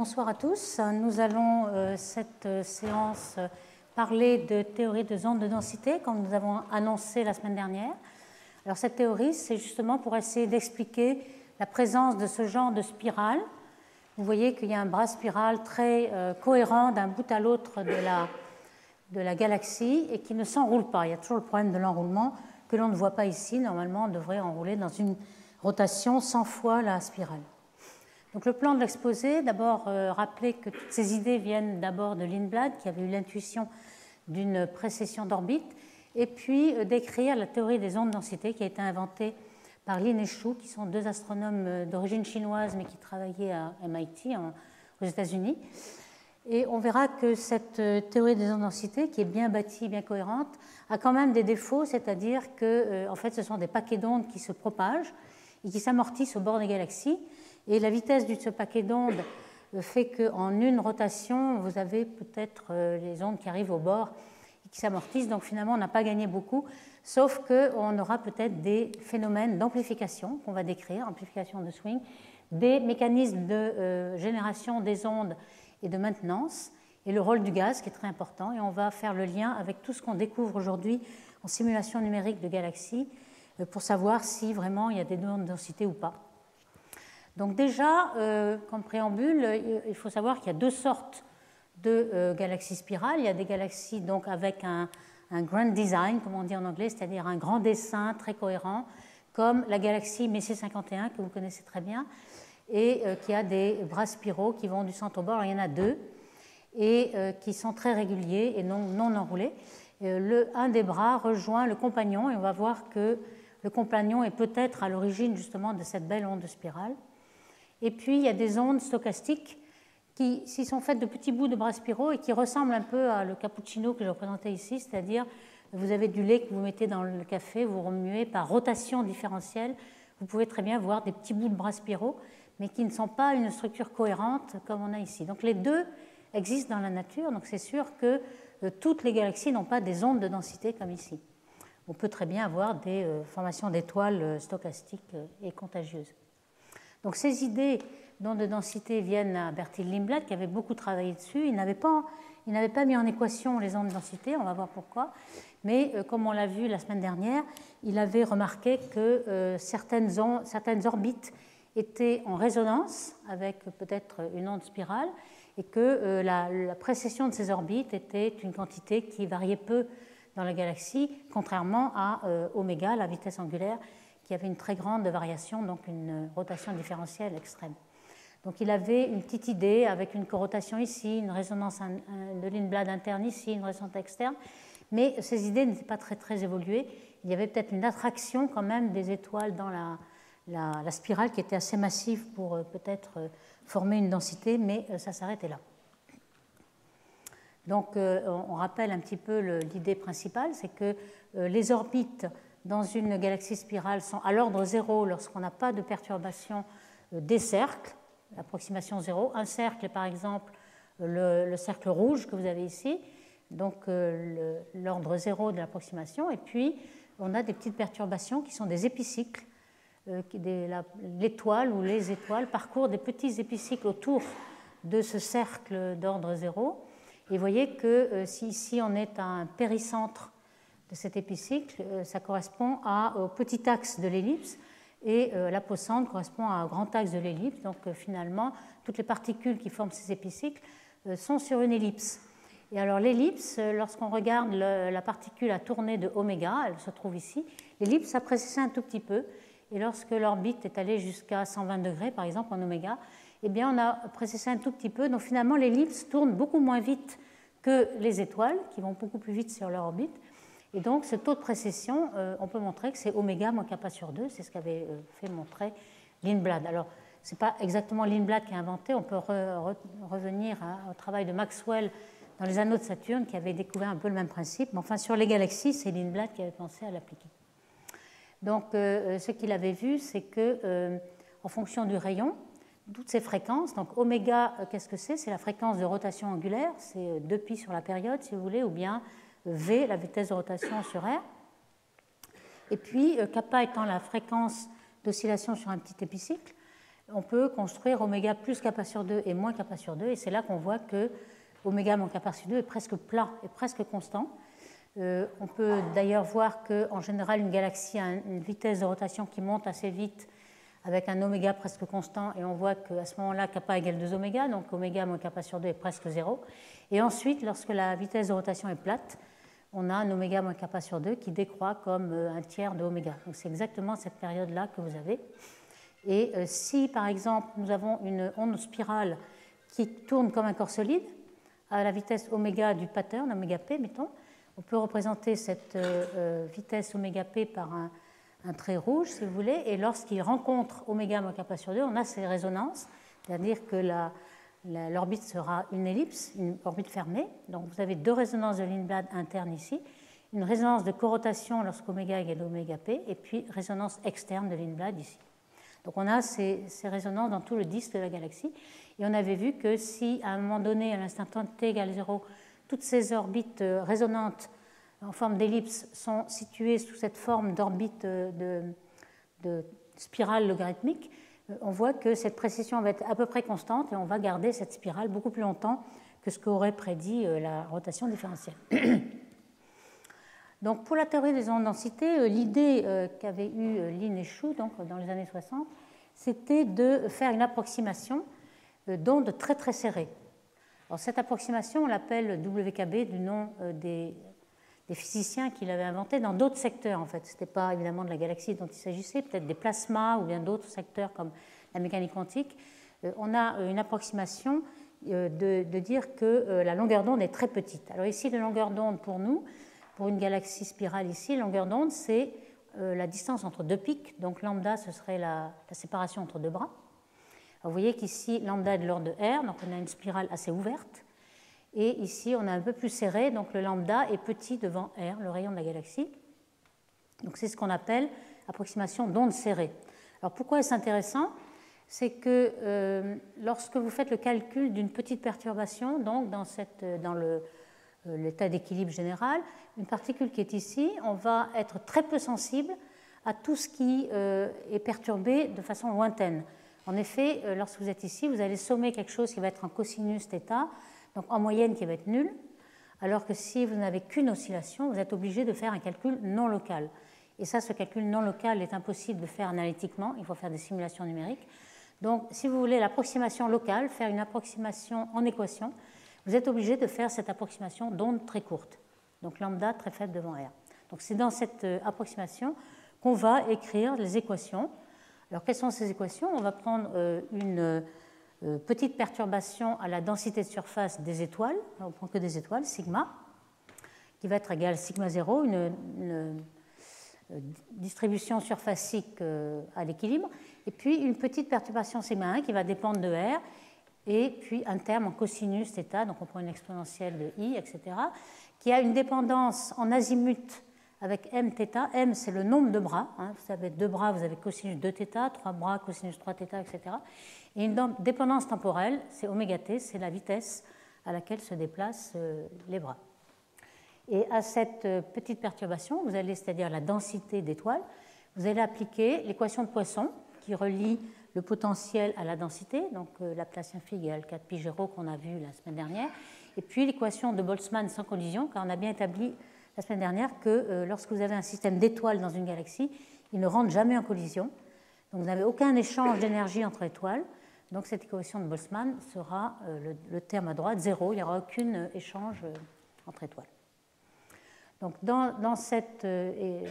Bonsoir à tous. Nous allons, euh, cette euh, séance, euh, parler de théorie de ondes de densité, comme nous avons annoncé la semaine dernière. Alors, cette théorie, c'est justement pour essayer d'expliquer la présence de ce genre de spirale. Vous voyez qu'il y a un bras spiral très cohérent d'un bout à l'autre de la, de la galaxie et qui ne s'enroule pas. Il y a toujours le problème de l'enroulement que l'on ne voit pas ici. Normalement, on devrait enrouler dans une rotation 100 fois la spirale. Donc le plan de l'exposé, d'abord euh, rappeler que toutes ces idées viennent d'abord de Lindblad, qui avait eu l'intuition d'une précession d'orbite, et puis euh, décrire la théorie des ondes densité qui a été inventée par Lin et Shu, qui sont deux astronomes euh, d'origine chinoise mais qui travaillaient à MIT aux États-Unis. Et on verra que cette théorie des ondes densité, qui est bien bâtie, bien cohérente, a quand même des défauts, c'est-à-dire que en fait, ce sont des paquets d'ondes qui se propagent et qui s'amortissent au bord des galaxies et la vitesse de ce paquet d'ondes fait qu'en une rotation, vous avez peut-être euh, les ondes qui arrivent au bord et qui s'amortissent. Donc finalement, on n'a pas gagné beaucoup, sauf qu'on aura peut-être des phénomènes d'amplification qu'on va décrire, amplification de swing, des mécanismes de euh, génération des ondes et de maintenance, et le rôle du gaz qui est très important. Et on va faire le lien avec tout ce qu'on découvre aujourd'hui en simulation numérique de galaxies euh, pour savoir si vraiment il y a des ondes de densité ou pas. Donc déjà, euh, comme préambule, euh, il faut savoir qu'il y a deux sortes de euh, galaxies spirales. Il y a des galaxies donc avec un, grand design, comme on dit en anglais, c'est-à-dire un grand dessin très cohérent, comme la galaxie Messier 51 que vous connaissez très bien, et qui a des bras spiraux qui vont du centre au bord. il y en a deux et qui sont très réguliers et non, non enroulés. Le, un des bras rejoint le compagnon et on va voir que le compagnon est peut-être à l'origine justement de cette belle onde de spirale. Et puis, il y a des ondes stochastiques qui s'y sont faites de petits bouts de bras spiraux et qui ressemblent un peu à le cappuccino que je représentais ici, c'est-à-dire vous avez du lait que vous mettez dans le café, vous remuez par rotation différentielle. Vous pouvez très bien voir des petits bouts de bras spiraux, mais qui ne sont pas une structure cohérente comme on a ici. Donc les deux existent dans la nature, donc c'est sûr que euh, toutes les galaxies n'ont pas des ondes de densité comme ici. On peut très bien avoir des euh, formations d'étoiles euh, stochastiques et contagieuses. Donc ces idées d'ondes de densité viennent à Bertil Lindblad qui avait beaucoup travaillé dessus. Il n'avait pas, pas mis en équation les ondes de densité, on va voir pourquoi. Mais euh, comme on l'a vu la semaine dernière, il avait remarqué que euh, certaines, certaines orbites étaient en résonance avec peut-être une onde spirale et que euh, la, la, précession de ces orbites était une quantité qui variait peu dans la galaxie, contrairement à oméga, la vitesse angulaire, qui avait une très grande variation, donc une rotation différentielle extrême. Donc il avait une petite idée avec une corotation ici, une résonance de Lindblad interne ici, une résonance externe, mais ces idées n'étaient pas très, très évoluées. Il y avait peut-être une attraction quand même des étoiles dans la, la, spirale qui était assez massive pour euh, peut-être euh, former une densité, mais euh, ça s'arrêtait là. Donc on rappelle un petit peu l'idée principale, c'est que les orbites dans une galaxie spirale sont à l'ordre zéro lorsqu'on n'a pas de perturbation euh, des cercles, l'approximation zéro. Un cercle est par exemple le, cercle rouge que vous avez ici, donc euh, l'ordre zéro de l'approximation. Et puis on a des petites perturbations qui sont des épicycles. Euh, l'étoile ou les étoiles parcourent des petits épicycles autour de ce cercle d'ordre zéro. Et vous voyez que si ici on est à un péricentre de cet épicycle, euh, ça correspond au petit axe de l'ellipse et euh, l'apocentre correspond à un grand axe de l'ellipse. Donc euh, finalement, toutes les particules qui forment ces épicycles sont sur une ellipse. Et alors l'ellipse, lorsqu'on regarde la particule à tourner de oméga, elle se trouve ici, l'ellipse a précessé un tout petit peu. Et lorsque l'orbite est allée jusqu'à 120 degrés, par exemple en oméga, eh bien on a précessé un tout petit peu. Donc finalement l'ellipse tourne beaucoup moins vite que les étoiles, qui vont beaucoup plus vite sur leur orbite. Et donc, ce taux de précession, euh, on peut montrer que c'est oméga moins kappa sur 2, c'est ce qu'avait euh, fait montrer Lindblad. Alors, ce n'est pas exactement Lindblad qui a inventé, on peut revenir au travail de Maxwell dans les anneaux de Saturne qui avait découvert un peu le même principe, mais enfin, sur les galaxies, c'est Lindblad qui avait pensé à l'appliquer. Donc, euh, ce qu'il avait vu, c'est que, en fonction du rayon, toutes ces fréquences, donc oméga, qu'est-ce que c'est? C'est la fréquence de rotation angulaire, c'est 2pi sur la période, si vous voulez, ou bien V, la vitesse de rotation sur R. Et puis, euh, kappa étant la fréquence d'oscillation sur un petit épicycle, on peut construire oméga plus kappa sur 2 et moins kappa sur 2, et c'est là qu'on voit que oméga moins kappa sur 2 est presque plat, est presque constant. Euh, on peut d'ailleurs voir qu'en général, une galaxie a une vitesse de rotation qui monte assez vite avec un oméga presque constant, et on voit qu'à ce moment-là, kappa égale 2 oméga, donc oméga moins kappa sur 2 est presque 0. Et ensuite, lorsque la vitesse de rotation est plate, on a un oméga moins kappa sur 2 qui décroît comme euh, un tiers de oméga. Donc c'est exactement cette période-là que vous avez. Et euh, si, par exemple, nous avons une onde spirale qui tourne comme un corps solide, à la vitesse oméga du pattern, oméga p, mettons, on peut représenter cette euh, vitesse oméga p par un, trait rouge, si vous voulez, et lorsqu'il rencontre oméga moins kappa sur 2, on a ces résonances, c'est-à-dire que l'orbite sera une ellipse, une orbite fermée. Donc vous avez deux résonances de Lindblad interne ici, une résonance de corotation lorsqu'oméga égale oméga p, et puis résonance externe de Lindblad ici. Donc on a ces, résonances dans tout le disque de la galaxie. Et on avait vu que si à un moment donné, à l'instant t égale 0, toutes ces orbites euh, résonantes en forme d'ellipse sont situées sous cette forme d'orbite euh, de, spirale logarithmique, on voit que cette précision va être à peu près constante et on va garder cette spirale beaucoup plus longtemps que ce qu'aurait prédit la rotation différentielle. Donc pour la théorie des ondes densité, euh, l'idée euh, qu'avait eue euh, Lin et Shu donc, dans les années 60, c'était de faire une approximation d'ondes très très serrées. Alors, cette approximation, on l'appelle WKB du nom des, physiciens qui l'avaient inventé dans d'autres secteurs en fait. Ce n'était pas évidemment de la galaxie dont il s'agissait, peut-être des plasmas ou bien d'autres secteurs comme la mécanique quantique. On a une approximation de, de dire que la longueur d'onde est très petite. Alors ici, la longueur d'onde pour nous, pour une galaxie spirale ici, longueur d'onde, c'est euh, la distance entre deux pics. Donc lambda, ce serait la, séparation entre deux bras. vous voyez qu'ici, lambda est de l'ordre de R, donc on a une spirale assez ouverte. Et ici, on a un peu plus serré, donc le lambda est petit devant R, le rayon de la galaxie. Donc c'est ce qu'on appelle approximation d'onde serrée. Alors pourquoi est-ce intéressant? C'est que euh, lorsque vous faites le calcul d'une petite perturbation, donc dans, le, euh, l'état d'équilibre général, une particule qui est ici, on va être très peu sensible à tout ce qui euh, est perturbé de façon lointaine. En effet, lorsque vous êtes ici, vous allez sommer quelque chose qui va être en cosinus θ, donc en moyenne qui va être nulle, alors que si vous n'avez qu'une oscillation, vous êtes obligé de faire un calcul non local. Et ça, ce calcul non local est impossible de faire analytiquement, il faut faire des simulations numériques. Donc, si vous voulez l'approximation locale, faire une approximation en équation, vous êtes obligé de faire cette approximation d'onde très courte, donc lambda très faible devant R. Donc c'est dans cette euh, approximation qu'on va écrire les équations. Alors quelles sont ces équations? On va prendre euh, une euh, petite perturbation à la densité de surface des étoiles, on ne prend que des étoiles, sigma, qui va être égale sigma 0, une, une distribution surfacique à l'équilibre, et puis une petite perturbation sigma 1 qui va dépendre de R et puis un terme en cosinus θ, donc on prend une exponentielle de i, etc., qui a une dépendance en azimut avec mθ. m, c'est le nombre de bras. Hein. Vous avez deux bras, vous avez cosinus 2θ, trois bras, cosinus 3θ, etc. Et une dépendance temporelle, c'est oméga t, c'est la vitesse à laquelle se déplacent euh, les bras. Et à cette euh, petite perturbation, vous allez, c'est-à-dire la densité d'étoiles, vous allez appliquer l'équation de Poisson qui relie le potentiel à la densité, donc euh, la place infime égale 4 pi 0 qu'on a vu la semaine dernière, et puis l'équation de Boltzmann sans collision, car on a bien établi la semaine dernière que lorsque vous avez un système d'étoiles dans une galaxie, ils ne rentrent jamais en collision. Donc vous n'avez aucun échange d'énergie entre étoiles. Donc cette équation de Boltzmann sera euh, le, terme à droite, zéro, il n'y aura aucun échange entre étoiles. Donc dans, dans ce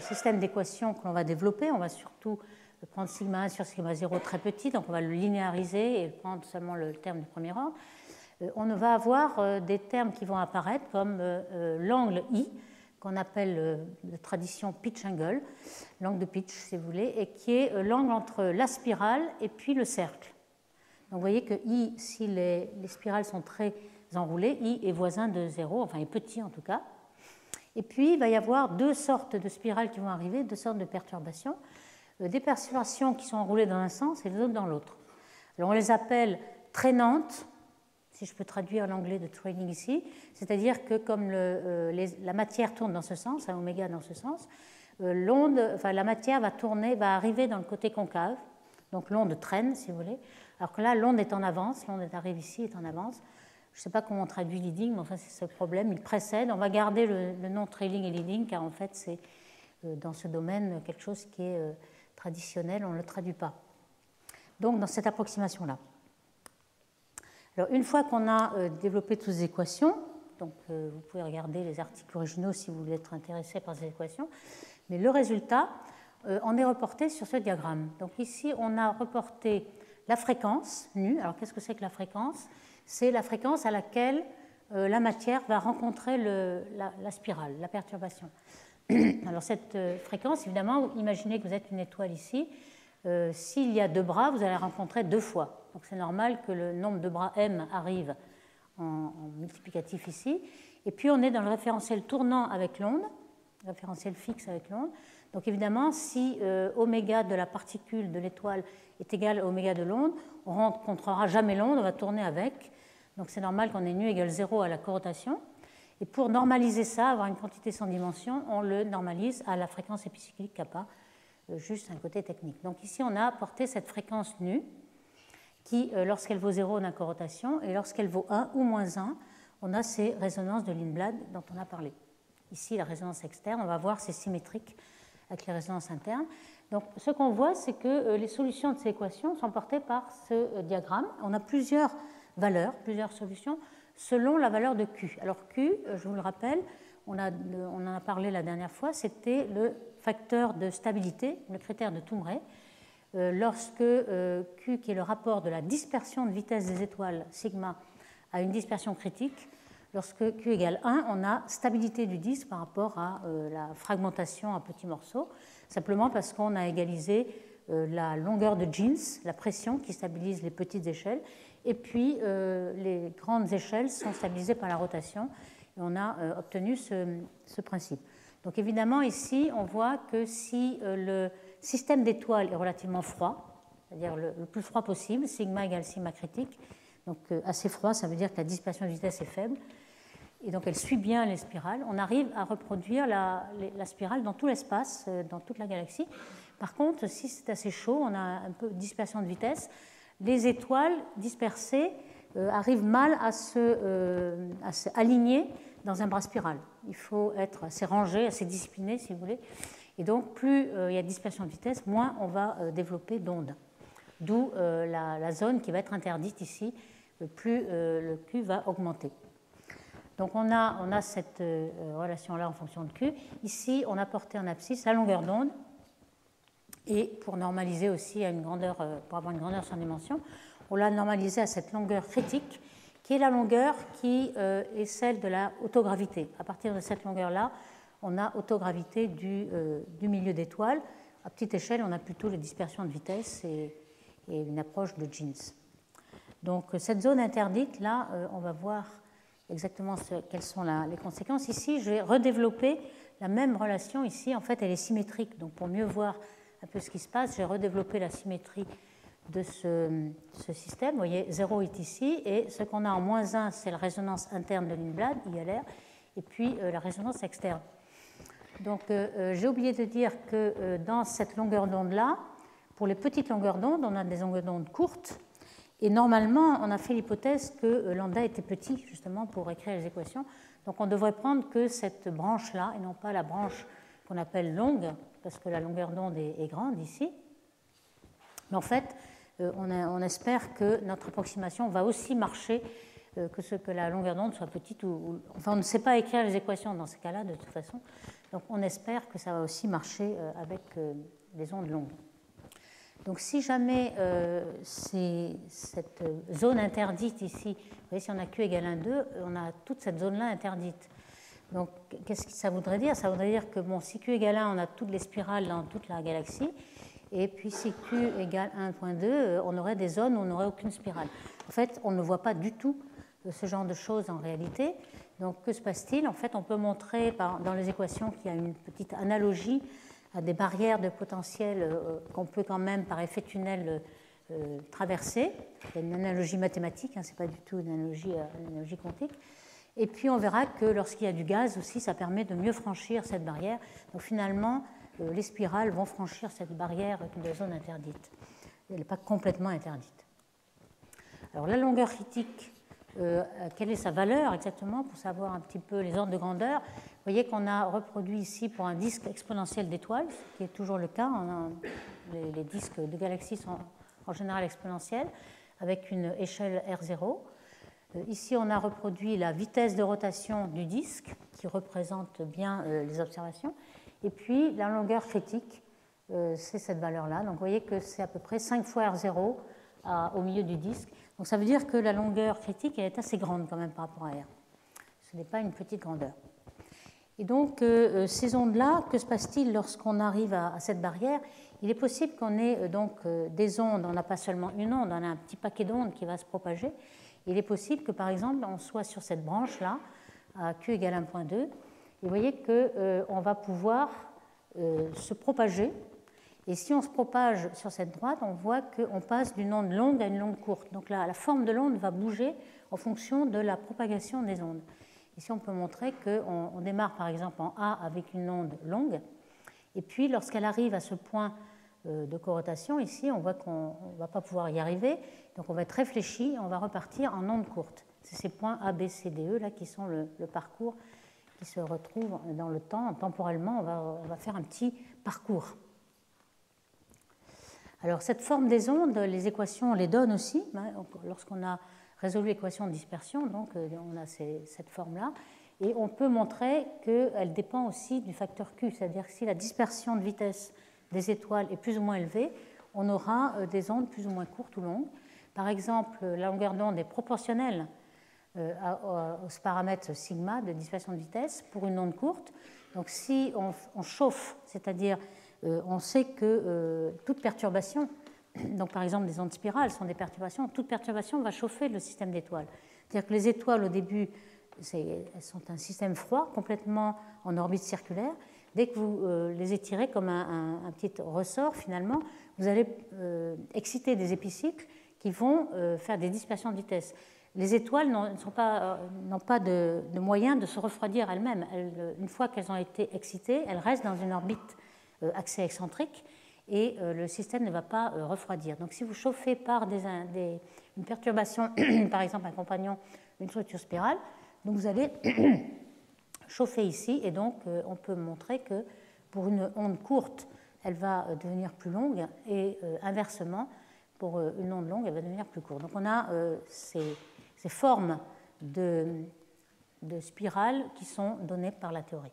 système d'équations que l'on va développer, on va surtout prendre sigma 1 sur sigma 0 très petit, donc on va le linéariser et prendre seulement le terme du premier ordre. Euh, on va avoir euh, des termes qui vont apparaître comme euh, l'angle I, qu'on appelle de tradition pitch angle, l'angle de pitch si vous voulez, et qui est l'angle entre la spirale et puis le cercle. Donc vous voyez que I, si les, les spirales sont très enroulées, I est voisin de 0, enfin est petit en tout cas. Et puis il va y avoir deux sortes de spirales qui vont arriver, deux sortes de perturbations. Euh, des perturbations qui sont enroulées dans un sens et les autres dans l'autre. Alors on les appelle traînantes, si je peux traduire l'anglais de training ici, c'est-à-dire que comme euh, la matière tourne dans ce sens, à oméga dans ce sens, euh, la matière va tourner, va arriver dans le côté concave, Donc l'onde traîne, si vous voulez. Alors que là, l'onde est en avance, l'onde arrive ici, est en avance. Je ne sais pas comment on traduit leading, mais enfin, c'est ce problème. Il précède. On va garder le, nom trailing et leading, car en fait, c'est euh, dans ce domaine quelque chose qui est euh, traditionnel, on ne le traduit pas. Donc, dans cette approximation-là. Alors, une fois qu'on a euh, développé toutes ces équations, donc vous pouvez regarder les articles originaux si vous voulez être intéressé par ces équations, mais le résultat, on est reporté sur ce diagramme. Donc ici, on a reporté la fréquence nue. Alors qu'est-ce que c'est que la fréquence? C'est la fréquence à laquelle euh, la matière va rencontrer la, spirale, la perturbation. Alors cette euh, fréquence, évidemment, imaginez que vous êtes une étoile ici. Euh, s'il y a deux bras, vous allez rencontrer deux fois. Donc c'est normal que le nombre de bras m arrive en, en, multiplicatif ici. Et puis on est dans le référentiel tournant avec l'onde, référentiel fixe avec l'onde. Donc évidemment, si oméga de la particule de l'étoile est égal à oméga de l'onde, on ne rencontrera jamais l'onde, on va tourner avec. Donc c'est normal qu'on ait nu égale 0 à la corotation. Et pour normaliser ça, avoir une quantité sans dimension, on le normalise à la fréquence épicyclique kappa, euh, juste un côté technique. Donc ici, on a apporté cette fréquence nue qui, euh, lorsqu'elle vaut 0, on a corotation, et lorsqu'elle vaut 1 ou moins 1, on a ces résonances de Lindblad dont on a parlé. Ici, la résonance externe, on va voir, c'est symétrique avec les résonances internes. Donc, ce qu'on voit, c'est que euh, les solutions de ces équations sont portées par ce diagramme. On a plusieurs valeurs, plusieurs solutions, selon la valeur de Q. Alors Q, euh, je vous le rappelle, on, en a parlé la dernière fois, c'était le facteur de stabilité, le critère de Toumré. Euh, lorsque euh, Q, qui est le rapport de la dispersion de vitesse des étoiles, sigma, a une dispersion critique, lorsque Q égale 1, on a stabilité du disque par rapport à la fragmentation en petits morceaux, simplement parce qu'on a égalisé la longueur de Jeans, la pression qui stabilise les petites échelles, et puis, euh, les grandes échelles sont stabilisées par la rotation. Et on a euh, obtenu ce, principe. Donc, évidemment, ici, on voit que si euh, le système d'étoiles est relativement froid, c'est-à-dire le, plus froid possible, sigma égale sigma critique, donc assez froid, ça veut dire que la dispersion de vitesse est faible, et donc elle suit bien les spirales, on arrive à reproduire la, la spirale dans tout l'espace, dans toute la galaxie. Par contre, si c'est assez chaud, on a un peu de dispersion de vitesse, les étoiles dispersées euh, arrivent mal euh, à se, aligner dans un bras spiral. Il faut être assez rangé, assez discipliné, si vous voulez. Et donc, plus euh, il y a dispersion de vitesse, moins on va développer d'ondes. D'où la, zone qui va être interdite ici, plus le Q va augmenter. Donc on a, on a cette relation-là en fonction de Q. Ici, on a porté en abscisse la longueur d'onde et pour normaliser aussi à une grandeur, euh, pour avoir une grandeur sans dimension, on l'a normalisé à cette longueur critique, qui est la longueur qui euh, est celle de la autogravité. À partir de cette longueur-là, on a autogravité du, euh, du milieu d'étoile. À petite échelle, on a plutôt les dispersions de vitesse et, une approche de Jeans. Donc cette zone interdite, là, on va voir exactement quelles sont les conséquences. Ici, je vais redévelopper la même relation. Ici, en fait, elle est symétrique. Donc pour mieux voir un peu ce qui se passe. J'ai redéveloppé la symétrie de ce, système. Vous voyez, 0 est ici, et ce qu'on a en moins 1, c'est la résonance interne de Lindblad, ILR, et puis euh, la résonance externe. Donc euh, euh, j'ai oublié de dire que dans cette longueur d'onde-là, pour les petites longueurs d'onde, on a des longueurs d'onde courtes, et normalement, on a fait l'hypothèse que lambda était petit, justement, pour écrire les équations. Donc on devrait prendre que cette branche-là, et non pas la branche qu'on appelle longue, parce que la longueur d'onde est, grande ici. Mais en fait, euh, on, espère que notre approximation va aussi marcher, euh, que ce que la longueur d'onde soit petite Enfin, on ne sait pas écrire les équations dans ces cas-là, de toute façon. Donc on espère que ça va aussi marcher euh, avec les ondes longues. Donc si jamais c'est cette zone interdite ici, vous voyez, si on a Q égale 1, 2, on a toute cette zone-là interdite. Donc, qu'est-ce que ça voudrait dire? Ça voudrait dire que bon, si Q égale 1, on a toutes les spirales dans toute la galaxie. Et puis, si Q égale 1.2, euh, on aurait des zones où on n'aurait aucune spirale. En fait, on ne voit pas du tout euh, ce genre de choses en réalité. Donc, que se passe-t-il? En fait, on peut montrer dans les équations qu'il y a une petite analogie à des barrières de potentiel euh, qu'on peut quand même, par effet tunnel, traverser. Il y a une analogie mathématique, hein, ce n'est pas du tout une analogie, une analogie quantique. Et puis on verra que lorsqu'il y a du gaz aussi, ça permet de mieux franchir cette barrière. Donc finalement, euh, les spirales vont franchir cette barrière de zone interdite. elle n'est pas complètement interdite. Alors la longueur critique, quelle est sa valeur exactement pour savoir un petit peu les ordres de grandeur Vous voyez qu'on a reproduit ici pour un disque exponentiel d'étoiles, ce qui est toujours le cas. les, disques de galaxies sont en général exponentiels, avec une échelle R0. Ici, on a reproduit la vitesse de rotation du disque, qui représente bien les observations. Et puis la longueur critique, euh, c'est cette valeur-là. Donc vous voyez que c'est à peu près 5 fois R0 au milieu du disque. Donc ça veut dire que la longueur critique est assez grande quand même par rapport à R. Ce n'est pas une petite grandeur. Et donc euh, euh, ces ondes-là, que se passe-t-il lorsqu'on arrive à, cette barrière? Il est possible qu'on ait donc des ondes, on n'a pas seulement une onde, on a un petit paquet d'ondes qui va se propager. Il est possible que par exemple on soit sur cette branche-là, à Q égale 1.2, et vous voyez qu'on va pouvoir se propager et si on se propage sur cette droite, on voit qu'on passe d'une onde longue à une onde courte. Donc là, la forme de l'onde va bouger en fonction de la propagation des ondes. Ici, on peut montrer qu'on on démarre par exemple en A avec une onde longue, et puis lorsqu'elle arrive à ce point euh, de corotation, ici, on voit qu'on ne va pas pouvoir y arriver, donc on va être réfléchi et on va repartir en onde courte. C'est ces points A, B, C, D, E là qui sont le, parcours qui se retrouve dans le temps. Temporellement, on va faire un petit parcours. Alors cette forme des ondes, les équations les donnent aussi. Hein, lorsqu'on a résolu l'équation de dispersion, donc euh, on a cette forme-là. Et on peut montrer qu'elle dépend aussi du facteur Q, c'est-à-dire que si la dispersion de vitesse des étoiles est plus ou moins élevée, on aura euh, des ondes plus ou moins courtes ou longues. Par exemple, la longueur d'onde est proportionnelle euh, au paramètre sigma de dispersion de vitesse pour une onde courte. Donc si on chauffe, c'est-à-dire on sait que euh, toute perturbation, donc par exemple des ondes spirales sont des perturbations, toute perturbation va chauffer le système d'étoiles. C'est-à-dire que les étoiles au début, elles sont un système froid, complètement en orbite circulaire. Dès que vous euh, les étirez comme un, petit ressort, finalement, vous allez exciter des épicycles qui vont faire des dispersions de vitesse. Les étoiles n'ont pas, de, moyen de se refroidir elles-mêmes. une fois qu'elles ont été excitées, elles restent dans une orbite euh, accès excentrique et euh, le système ne va pas euh, refroidir. Donc si vous chauffez par une perturbation, par exemple un compagnon, une structure spirale, donc vous allez chauffer ici et donc on peut montrer que pour une onde courte, elle va devenir plus longue et inversement, pour une onde longue, elle va devenir plus courte. Donc on a ces, ces, formes de, de spirales qui sont données par la théorie.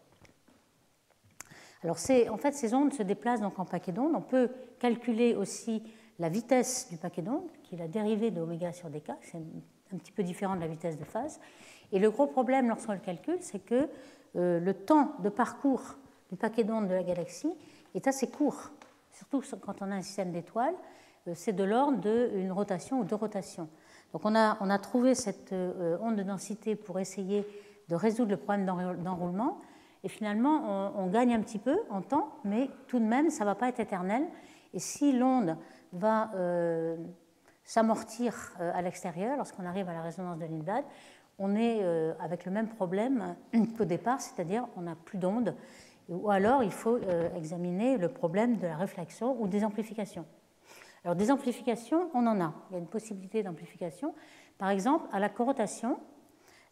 Alors en fait, ces ondes se déplacent donc en paquet d'ondes. On peut calculer aussi la vitesse du paquet d'ondes, qui est la dérivée de oméga sur dk, c'est un petit peu différent de la vitesse de phase. Et le gros problème lorsqu'on le calcule, c'est que euh, le temps de parcours du paquet d'ondes de la galaxie est assez court, surtout quand on a un système d'étoiles. Euh, c'est de l'ordre d'une rotation ou deux rotations. Donc on a, on a trouvé cette euh, onde de densité pour essayer de résoudre le problème d'enroulement. Et finalement, on, gagne un petit peu en temps, mais tout de même, ça ne va pas être éternel. Et si l'onde va euh, s'amortir euh, à l'extérieur, lorsqu'on arrive à la résonance de Lindblad, on est euh, avec le même problème qu'au départ, c'est-à-dire on n'a plus d'onde. Ou alors, il faut examiner le problème de la réflexion ou des amplifications. Alors, des amplifications, on en a. Il y a une possibilité d'amplification. Par exemple, à la corrotation,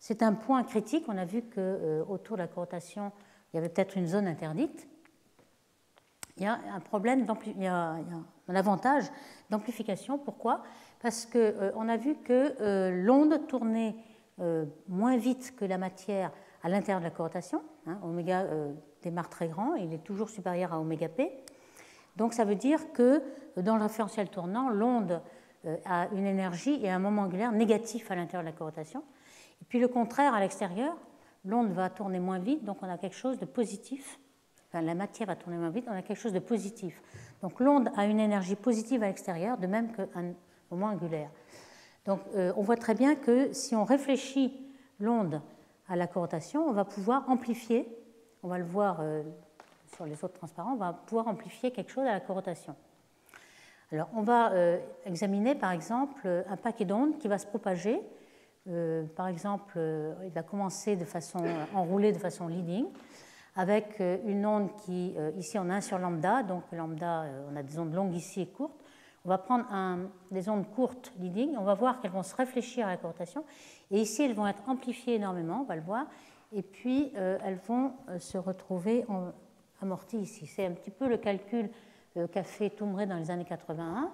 c'est un point critique. On a vu qu'autour de la corrotation, il y avait peut-être une zone interdite. Il y a un problème, un avantage d'amplification. Pourquoi? Parce qu'on euh, a vu que euh, l'onde tournait euh, moins vite que la matière à l'intérieur de la corrotation. Hein. oméga démarre très grand, il est toujours supérieur à oméga p. Donc ça veut dire que dans le référentiel tournant, l'onde a une énergie et un moment angulaire négatif à l'intérieur de la corrotation. Et puis le contraire à l'extérieur, l'onde va tourner moins vite, donc on a quelque chose de positif. Enfin, la matière va tourner moins vite, on a quelque chose de positif. Donc l'onde a une énergie positive à l'extérieur, de même qu'un moment angulaire. Donc euh, on voit très bien que si on réfléchit l'onde à la corrotation, on va pouvoir amplifier, on va le voir euh, sur les autres transparents, on va pouvoir amplifier quelque chose à la corrotation. Alors on va euh, examiner par exemple un paquet d'ondes qui va se propager euh, par exemple, euh, il va commencer de façon euh, de façon leading, avec une onde qui, ici on a 1 sur lambda, donc lambda, on a des ondes longues ici et courtes. On va prendre des ondes courtes leading, on va voir qu'elles vont se réfléchir à la rotation, et ici elles vont être amplifiées énormément, on va le voir, et puis euh, elles vont euh, se retrouver amorties ici. C'est un petit peu le calcul euh, qu'a fait Toumré dans les années 81.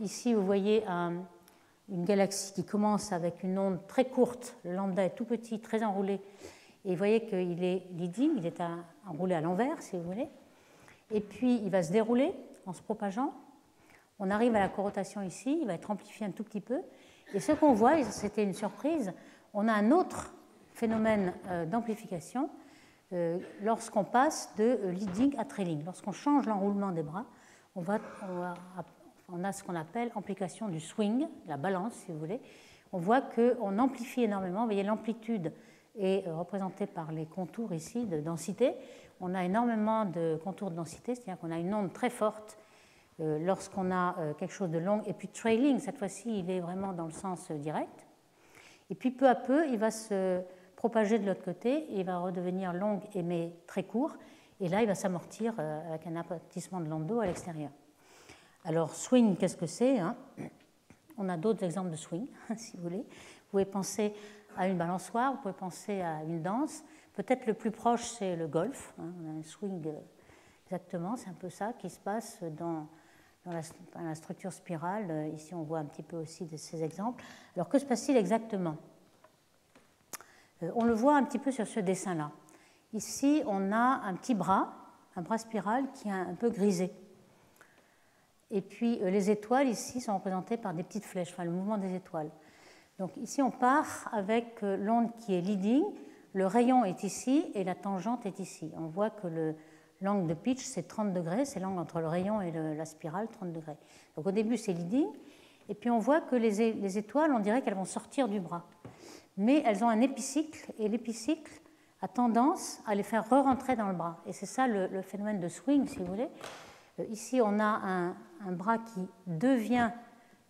ici, vous voyez une galaxie qui commence avec une onde très courte, le lambda est tout petit, très enroulé, et vous voyez qu'il est leading, il est enroulé à l'envers, si vous voulez, et puis il va se dérouler en se propageant. On arrive à la corotation ici, il va être amplifié un tout petit peu, et ce qu'on voit, c'était une surprise, on a un autre phénomène euh, d'amplification euh, lorsqu'on passe de euh, leading à trailing. Lorsqu'on change l'enroulement des bras, on, va, a ce qu'on appelle amplification du swing, la balance si vous voulez. On voit qu'on amplifie énormément. Vous voyez, l'amplitude est représentée par les contours ici de densité. On a énormément de contours de densité, c'est-à-dire qu'on a une onde très forte lorsqu'on a quelque chose de long. Et puis trailing, cette fois-ci, il est vraiment dans le sens direct. Et puis peu à peu, il va se propager de l'autre côté il va redevenir long et mais très court. Et là, il va s'amortir euh, avec un aplatissement de l'endo à l'extérieur. Alors, swing, qu'est-ce que c'est hein? On a d'autres exemples de swing, si vous voulez. Vous pouvez penser à une balançoire, vous pouvez penser à une danse. Peut-être le plus proche, c'est le golf. Hein. On a un swing euh, exactement, c'est un peu ça qui se passe dans, la, structure spirale. Euh, ici, on voit un petit peu aussi de ces exemples. Alors, que se passe-t-il exactement? Euh, On le voit un petit peu sur ce dessin-là. Ici, on a un petit bras, un bras spiral qui est un peu grisé. Et puis, euh, les étoiles ici sont représentées par des petites flèches, enfin le mouvement des étoiles. Donc, ici, on part avec l'onde qui est leading. Le rayon est ici et la tangente est ici. On voit que le, L'angle de pitch, c'est 30 degrés, c'est l'angle entre le rayon et la spirale, 30 degrés. Donc au début, c'est leading, et puis on voit que les, étoiles, on dirait qu'elles vont sortir du bras. Mais elles ont un épicycle, et l'épicycle a tendance à les faire re-rentrer dans le bras. Et c'est ça le, phénomène de swing, si vous voulez. Euh, ici, on a un, bras qui devient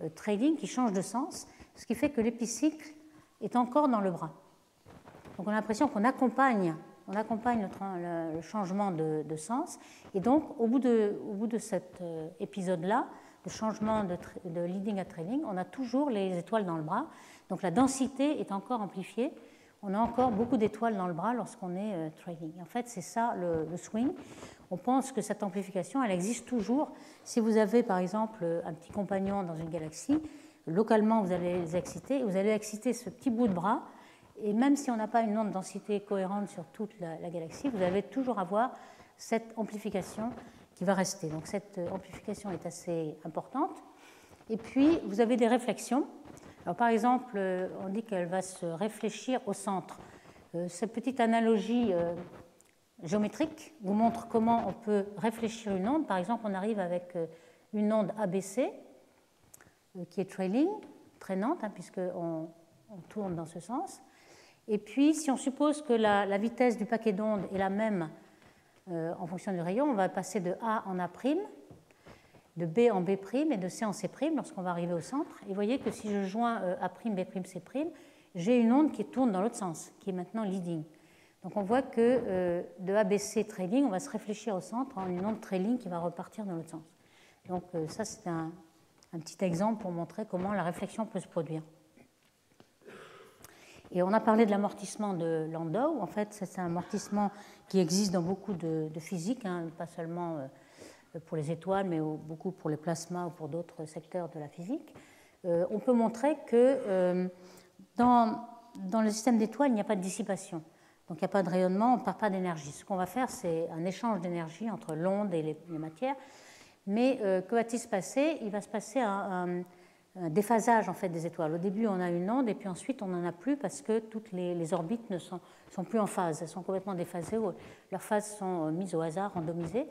euh, trailing, qui change de sens, ce qui fait que l'épicycle est encore dans le bras. Donc on a l'impression qu'on accompagne le, changement de, sens. Et donc, au bout de, au bout de cet euh, épisode-là, le changement de, leading à trailing, on a toujours les étoiles dans le bras. Donc la densité est encore amplifiée. On a encore beaucoup d'étoiles dans le bras lorsqu'on est euh, trailing. En fait, c'est ça le, swing. On pense que cette amplification, elle existe toujours. Si vous avez, par exemple, un petit compagnon dans une galaxie, localement, vous allez les exciter. Vous allez exciter ce petit bout de bras et même si on n'a pas une onde densité cohérente sur toute la, galaxie, vous allez toujours avoir cette amplification qui va rester. Donc cette euh, amplification est assez importante. Et puis, vous avez des réflexions. Par exemple, euh, on dit qu'elle va se réfléchir au centre. Euh, cette petite analogie géométrique vous montre comment on peut réfléchir une onde. Par exemple, on arrive avec une onde ABC qui est trailing, traînante, hein, puisqu'on on tourne dans ce sens. Et puis, si on suppose que la, vitesse du paquet d'ondes est la même euh, en fonction du rayon, on va passer de A en A', de B en B' et de C en C' lorsqu'on va arriver au centre. Et vous voyez que si je joins euh, A', B', C', j'ai une onde qui tourne dans l'autre sens, qui est maintenant leading. Donc on voit que euh, de ABC trailing, on va se réfléchir au centre en une onde trailing qui va repartir dans l'autre sens. Donc ça, c'est un petit exemple pour montrer comment la réflexion peut se produire. Et on a parlé de l'amortissement de Landau. En fait, c'est un amortissement qui existe dans beaucoup de, physique, hein, pas seulement euh, pour les étoiles, mais beaucoup pour les plasmas ou pour d'autres secteurs de la physique. Euh, on peut montrer que euh, dans, dans, le système d'étoiles, il n'y a pas de dissipation. Donc il n'y a pas de rayonnement, on ne perd pas d'énergie. Ce qu'on va faire, c'est un échange d'énergie entre l'onde et les, matières. Mais que va-t-il se passer? Il va se passer un déphasage en fait des étoiles. Au début, on a une onde et puis ensuite, on n'en a plus parce que toutes les, orbites ne sont, sont, plus en phase. Elles sont complètement déphasées. Leurs phases sont euh, mises au hasard, randomisées.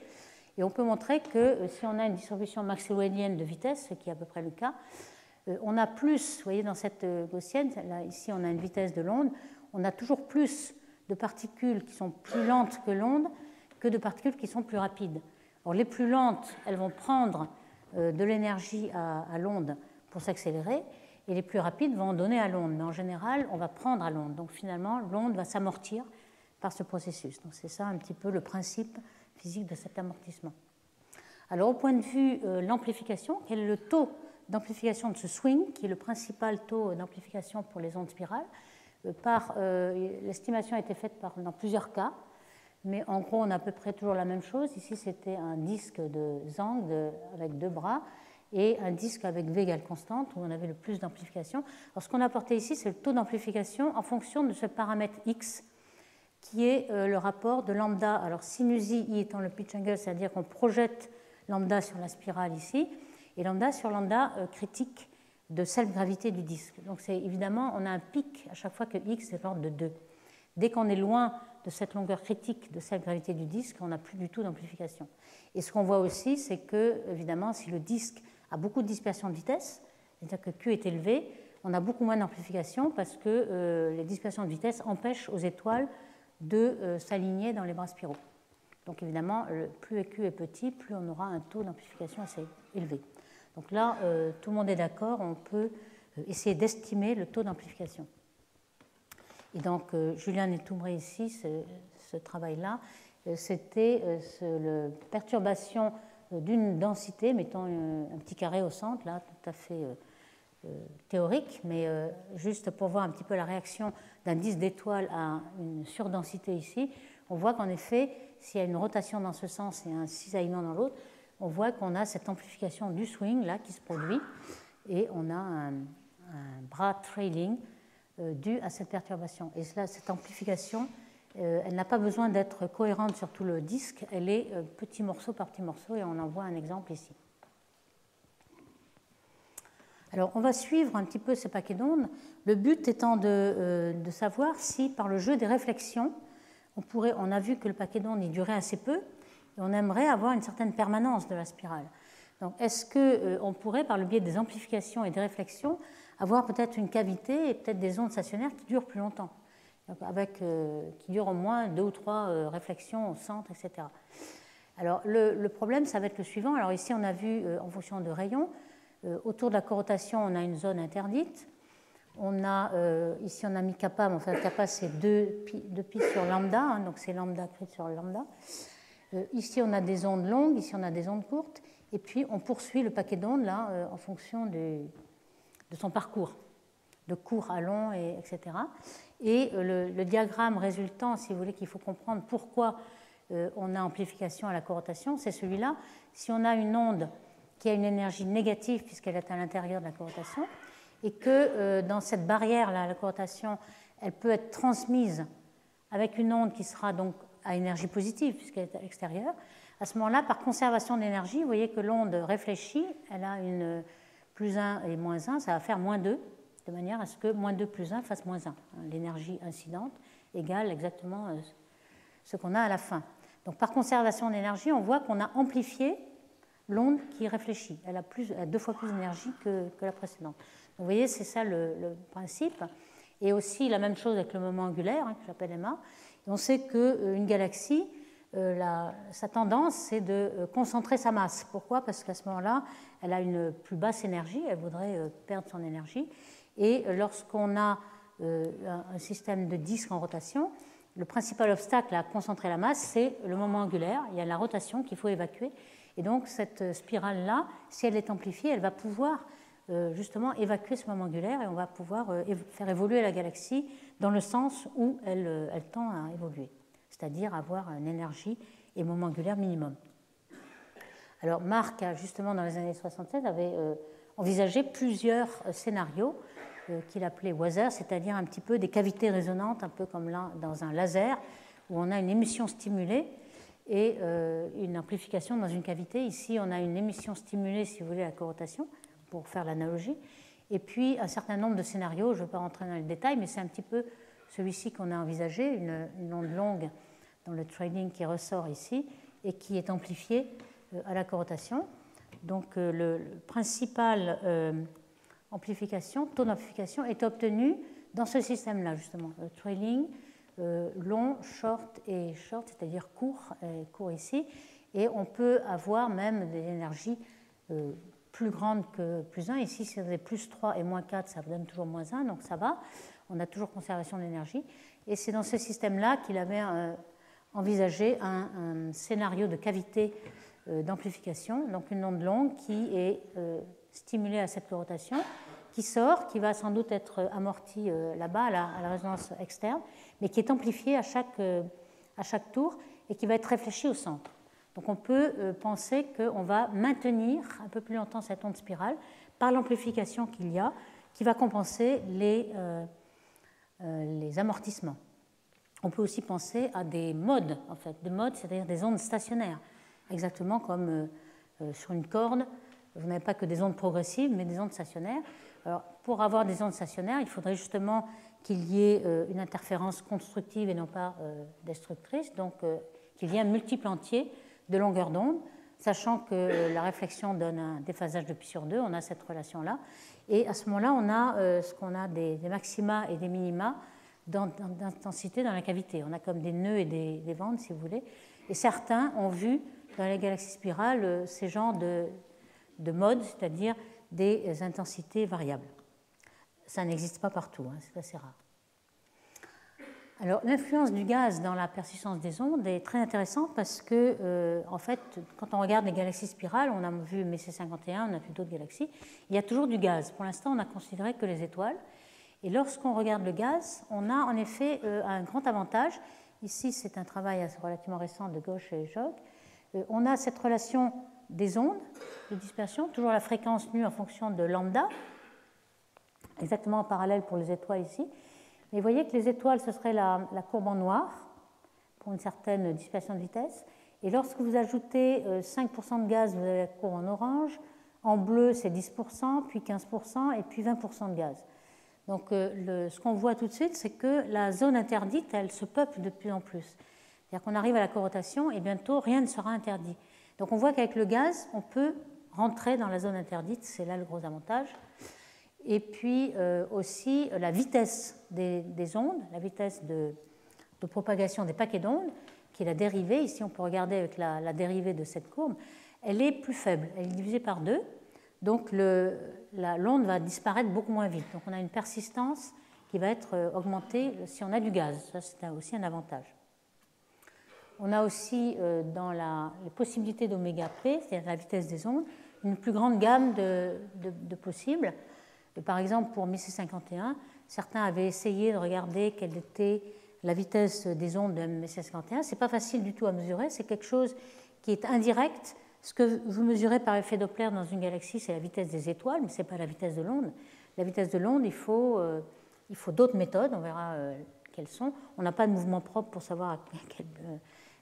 Et on peut montrer que euh, si on a une distribution maxwellienne de vitesse, ce qui est à peu près le cas, euh, on a plus, vous voyez dans cette gaussienne, là, ici on a une vitesse de l'onde, on a toujours plus de particules qui sont plus lentes que l'onde que de particules qui sont plus rapides. Alors les plus lentes, elles vont prendre de l'énergie à l'onde pour s'accélérer, et les plus rapides vont donner à l'onde. Mais en général, on va prendre à l'onde. Donc finalement, l'onde va s'amortir par ce processus. Donc c'est ça un petit peu le principe physique de cet amortissement. Alors au point de vue euh, l'amplification, quel est le taux d'amplification de ce swing, qui est le principal taux d'amplification pour les ondes spirales? Par, L'estimation a été faite dans plusieurs cas, mais en gros on a à peu près toujours la même chose. Ici c'était un disque de Zang avec deux bras et un disque avec V égale constante où on avait le plus d'amplification. Alors ce qu'on a apporté ici, c'est le taux d'amplification en fonction de ce paramètre x qui est euh, le rapport de lambda. Alors sinus i étant le pitch angle, c'est-à-dire qu'on projette lambda sur la spirale ici et lambda sur lambda euh, critique de self-gravité du disque. Donc c'est évidemment, on a un pic à chaque fois que x est l'ordre de 2. Dès qu'on est loin de cette longueur critique de self-gravité du disque, on n'a plus du tout d'amplification. Et ce qu'on voit aussi, c'est que, évidemment, si le disque a beaucoup de dispersion de vitesse, c'est-à-dire que Q est élevé, on a beaucoup moins d'amplification parce que euh, les dispersions de vitesse empêchent aux étoiles de euh, s'aligner dans les bras spiraux. Donc évidemment, plus Q est petit, plus on aura un taux d'amplification assez élevé. Donc là, euh, tout le monde est d'accord, on peut essayer d'estimer le taux d'amplification. Et donc, Julien Netoubré ici, ce, ce travail-là, c'était la perturbation d'une densité, mettons un petit carré au centre, là, tout à fait euh, euh, théorique, mais euh, juste pour voir un petit peu la réaction d'un disque d'étoile à une surdensité ici, on voit qu'en effet, s'il y a une rotation dans ce sens et un cisaillement dans l'autre, on voit qu'on a cette amplification du swing là qui se produit et on a un, bras trailing dû à cette perturbation. Et cela, cette amplification euh, elle n'a pas besoin d'être cohérente sur tout le disque, elle est euh, petit morceau par petit morceau et on en voit un exemple ici. Alors on va suivre un petit peu ce paquet d'ondes, le but étant de, euh, savoir si par le jeu des réflexions, on, a vu que le paquet d'ondes y durait assez peu et on aimerait avoir une certaine permanence de la spirale. Donc est-ce qu'on pourrait par le biais des amplifications et des réflexions avoir peut-être une cavité et peut-être des ondes stationnaires qui durent plus longtemps? Avec, euh, qui dure au moins deux ou trois euh, réflexions au centre, etc. Alors le, problème, ça va être le suivant. Alors ici, on a vu euh, en fonction de rayons, autour de la corotation, on a une zone interdite. On a, ici, on a mis kappa, mais enfin, kappa, c'est deux pi, sur lambda, hein, donc c'est lambda crit sur lambda. ici, on a des ondes longues, ici, on a des ondes courtes, et puis on poursuit le paquet d'ondes là en fonction de son parcours, de court à long, et, etc. Et euh, le, diagramme résultant, si vous voulez, qu'il faut comprendre pourquoi euh, on a amplification à la corotation, c'est celui-là. Si on a une onde qui a une énergie négative puisqu'elle est à l'intérieur de la corotation, et que euh, dans cette barrière-là, la corotation, elle peut être transmise avec une onde qui sera donc à énergie positive puisqu'elle est à l'extérieur, à ce moment-là, par conservation d'énergie, vous voyez que l'onde réfléchie, elle a une plus 1 et moins 1, ça va faire moins 2 de manière à ce que moins 2 plus 1 fasse moins 1. L'énergie incidente égale exactement euh, ce qu'on a à la fin. Donc par conservation d'énergie, on voit qu'on a amplifié l'onde qui réfléchit. Elle a, deux fois plus d'énergie que, la précédente. vous voyez, c'est ça le, principe. Et aussi la même chose avec le moment angulaire, hein, que j'appelle MA. on sait qu'une euh, galaxie, euh, sa tendance, c'est de concentrer sa masse. Pourquoi? Parce qu'à ce moment-là, elle a une plus basse énergie, elle voudrait perdre son énergie. Et lorsqu'on a euh, un système de disques en rotation, le principal obstacle à concentrer la masse, c'est le moment angulaire. Il y a la rotation qu'il faut évacuer. Et donc, cette spirale-là, si elle est amplifiée, elle va pouvoir euh, justement évacuer ce moment angulaire et on va pouvoir euh, faire évoluer la galaxie dans le sens où elle, elle tend à évoluer, c'est-à-dire avoir une énergie et moment angulaire minimum. Alors, Marc, justement, dans les années 67, avait envisagé plusieurs scénarios euh, qu'il appelait Wazer, c'est-à-dire un petit peu des cavités résonantes, un peu comme dans un laser, où on a une émission stimulée et euh, une amplification dans une cavité. Ici, on a une émission stimulée, si vous voulez, à corotation, pour faire l'analogie. Et puis, un certain nombre de scénarios, je ne vais pas rentrer dans les détails, mais c'est un petit peu celui-ci qu'on a envisagé, une, onde longue dans le trading qui ressort ici et qui est amplifiée euh, à la corotation. Donc, le, principal amplification, taux d'amplification est obtenu dans ce système-là, justement. Le trailing, euh, long, short et short, c'est-à-dire court, court ici. Et on peut avoir même des énergies euh, plus grandes que plus 1. Ici, si vous avez plus 3 et moins 4, ça vous donne toujours moins 1, donc ça va. On a toujours conservation d'énergie. Et c'est dans ce système-là qu'il avait euh, envisagé un, scénario de cavité d'amplification, donc une onde longue qui est stimulée à cette rotation, qui sort, qui va sans doute être amortie là-bas à, la, résonance externe, mais qui est amplifiée à chaque, à chaque tour et qui va être réfléchie au centre. Donc on peut penser qu'on va maintenir un peu plus longtemps cette onde spirale par l'amplification qu'il y a, qui va compenser les, les amortissements. On peut aussi penser à des modes, en fait, des modes, c'est-à-dire des ondes stationnaires, exactement comme euh, euh, sur une corde. Vous n'avez pas que des ondes progressives, mais des ondes stationnaires. Pour avoir des ondes stationnaires, il faudrait justement qu'il y ait euh, une interférence constructive et non pas destructrice, donc qu'il y ait un multiple entier de longueur d'onde, sachant que la réflexion donne un déphasage de pi sur 2, on a cette relation-là. Et à ce moment-là, on a ce qu'on a des, maxima et des minima d'intensité dans la cavité. On a comme des nœuds et des, des, bandes, si vous voulez. Et certains ont vu dans les galaxies spirales euh, ces genres de modes, c'est-à-dire des intensités variables. Ça n'existe pas partout, hein, c'est assez rare. Alors, l'influence du gaz dans la persistance des ondes est très intéressante parce que, euh, en fait, quand on regarde les galaxies spirales, on a vu MC51, on a vu d'autres galaxies, il y a toujours du gaz. Pour l'instant, on a considéré que les étoiles. Et lorsqu'on regarde le gaz, on a en effet euh, un grand avantage. Ici, c'est un travail relativement récent de Gauche et Jog. Euh, on a cette relation des ondes de dispersion, toujours la fréquence nue en fonction de lambda, exactement en parallèle pour les étoiles ici. Mais vous voyez que les étoiles, ce serait la, courbe en noir pour une certaine dispersion de vitesse. Et lorsque vous ajoutez 5% euh, de gaz, vous avez la courbe en orange. En bleu, c'est 10%, puis 15%, et puis 20% de gaz. Donc euh, ce qu'on voit tout de suite, c'est que la zone interdite, elle se peuple de plus en plus. C'est-à-dire qu'on arrive à la corotation et bientôt rien ne sera interdit. Donc on voit qu'avec le gaz, on peut rentrer dans la zone interdite, c'est là le gros avantage. Et puis euh, aussi la vitesse des, ondes, la vitesse de, propagation des paquets d'ondes, qui est la dérivée, ici on peut regarder avec la, la dérivée de cette courbe, elle est plus faible, elle est divisée par deux donc l'onde va disparaître beaucoup moins vite. Donc on a une persistance qui va être euh, augmentée si on a du gaz. Ça, c'est aussi un avantage. On a aussi euh, dans la, les possibilités d'oméga P, c'est-à-dire la vitesse des ondes, une plus grande gamme de, possibles. par exemple, pour MIC 51, certains avaient essayé de regarder quelle était la vitesse des ondes de MIC 51. Ce n'est pas facile du tout à mesurer, c'est quelque chose qui est indirect ce que vous mesurez par effet Doppler dans une galaxie, c'est la vitesse des étoiles, mais ce n'est pas la vitesse de l'onde. La vitesse de l'onde, il faut, euh, faut d'autres méthodes, on verra euh, quelles sont. On n'a pas de mouvement propre pour savoir à quelle, euh,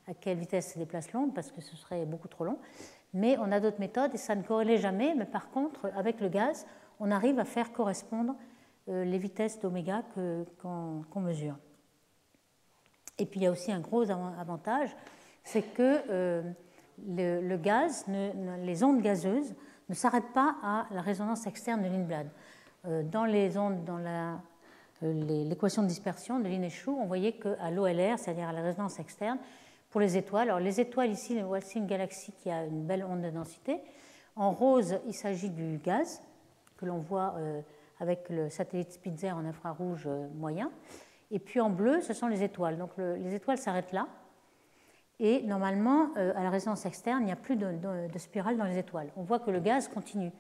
à quelle vitesse se déplace l'onde, parce que ce serait beaucoup trop long. Mais on a d'autres méthodes et ça ne corrélait jamais. Mais par contre, avec le gaz, on arrive à faire correspondre les vitesses d'oméga qu'on mesure. Et puis il y a aussi un gros avantage, c'est que le, gaz, les ondes gazeuses ne s'arrêtent pas à la résonance externe de Lindblad. Euh, dans les ondes, dans euh, l'équation de dispersion de Lin-Chou, on voyait qu'à l'OLR, c'est-à-dire à la résonance externe, pour les étoiles, alors les étoiles ici, voici une galaxie qui a une belle onde de densité. En rose, il s'agit du gaz que l'on voit euh, avec le satellite Spitzer en infrarouge moyen. Et puis en bleu, ce sont les étoiles. Donc les étoiles s'arrêtent là. Et normalement, euh, à la résonance externe, il n'y a plus de, spirale dans les étoiles. On voit que le gaz continue.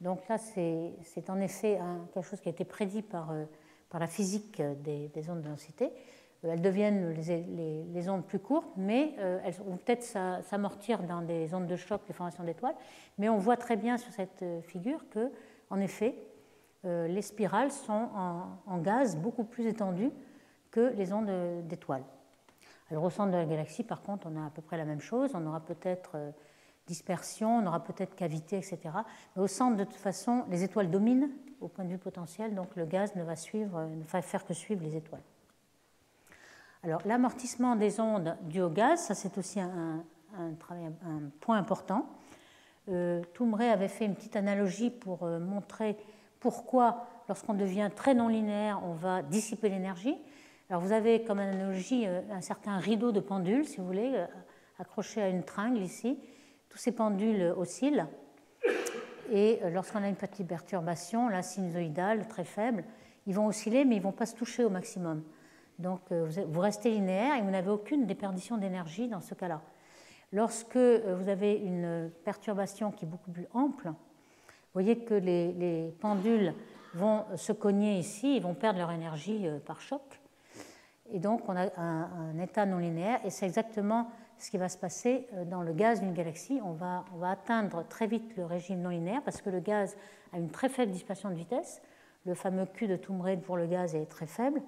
Donc là, c'est en effet quelque chose qui a été prédit euh, par la physique des, ondes de densité. Euh, elles deviennent les, ondes plus courtes, mais elles vont peut-être s'amortir dans des ondes de choc, des formations d'étoiles. Mais on voit très bien sur cette figure que, en effet, les spirales sont en gaz beaucoup plus étendues que les ondes d'étoiles. Alors au centre de la galaxie, par contre, on a à peu près la même chose. On aura peut-être euh, dispersion, on aura peut-être cavité, etc. Mais au centre, de toute façon, les étoiles dominent au point de vue potentiel, donc le gaz ne va, suivre, ne va faire que suivre les étoiles. Alors l'amortissement des ondes dû au gaz, ça c'est aussi un, point important. Euh, avait fait une petite analogie pour euh, montrer pourquoi, lorsqu'on devient très non linéaire, on va dissiper l'énergie. Alors vous avez comme analogie euh, un certain rideau de pendules, si vous voulez, euh, accroché à une tringle ici. Tous ces pendules oscillent. Et lorsqu'on a une petite perturbation, la sinusoïdale, très faible, ils vont osciller, mais ils ne vont pas se toucher au maximum. Donc vous restez linéaire et vous n'avez aucune déperdition d'énergie dans ce cas-là. Lorsque vous avez une perturbation qui est beaucoup plus ample, vous voyez que les, pendules vont se cogner ici, ils vont perdre leur énergie par choc. Et donc on a un, état non linéaire, et c'est exactement ce qui va se passer dans le gaz d'une galaxie. On va, atteindre très vite le régime non linéaire parce que le gaz a une très faible dispersion de vitesse. Le fameux Q de Thumbrade pour le gaz est très faible,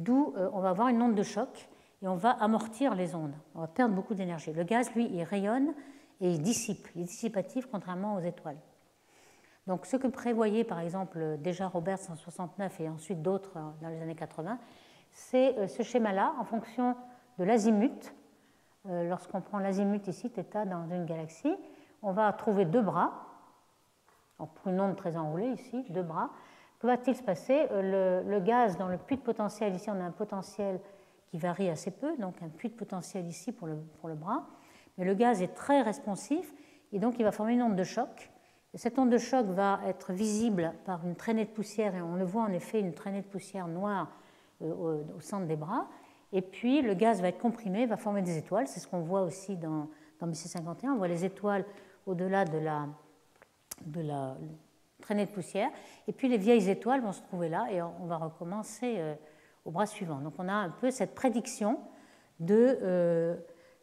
d'où on va avoir une onde de choc et on va amortir les ondes. On va perdre beaucoup d'énergie. Le gaz, lui, il rayonne et il dissipe. Il est dissipatif contrairement aux étoiles. Donc ce que prévoyait par exemple déjà Robert en 69 et ensuite d'autres dans les années 80, c'est euh, ce schéma-là en fonction de l'azimut. Euh, lorsqu'on prend l'azimut ici, θ dans une galaxie, on va trouver deux bras. pour une onde très enroulée ici, deux bras. Que va-t-il se passer euh, le, gaz dans le puits de potentiel, ici on a un potentiel qui varie assez peu, donc un puits de potentiel ici pour le, pour le bras. Mais le gaz est très responsif et donc il va former une onde de choc. Et cette onde de choc va être visible par une traînée de poussière et on le voit en effet une traînée de poussière noire euh, au, centre des bras. Et puis le gaz va être comprimé, va former des étoiles. C'est ce qu'on voit aussi dans, dans BC51. On voit les étoiles au-delà de la, de la de poussière. Et puis les vieilles étoiles vont se trouver là et on va recommencer euh, au bras suivant. Donc on a un peu cette prédiction euh,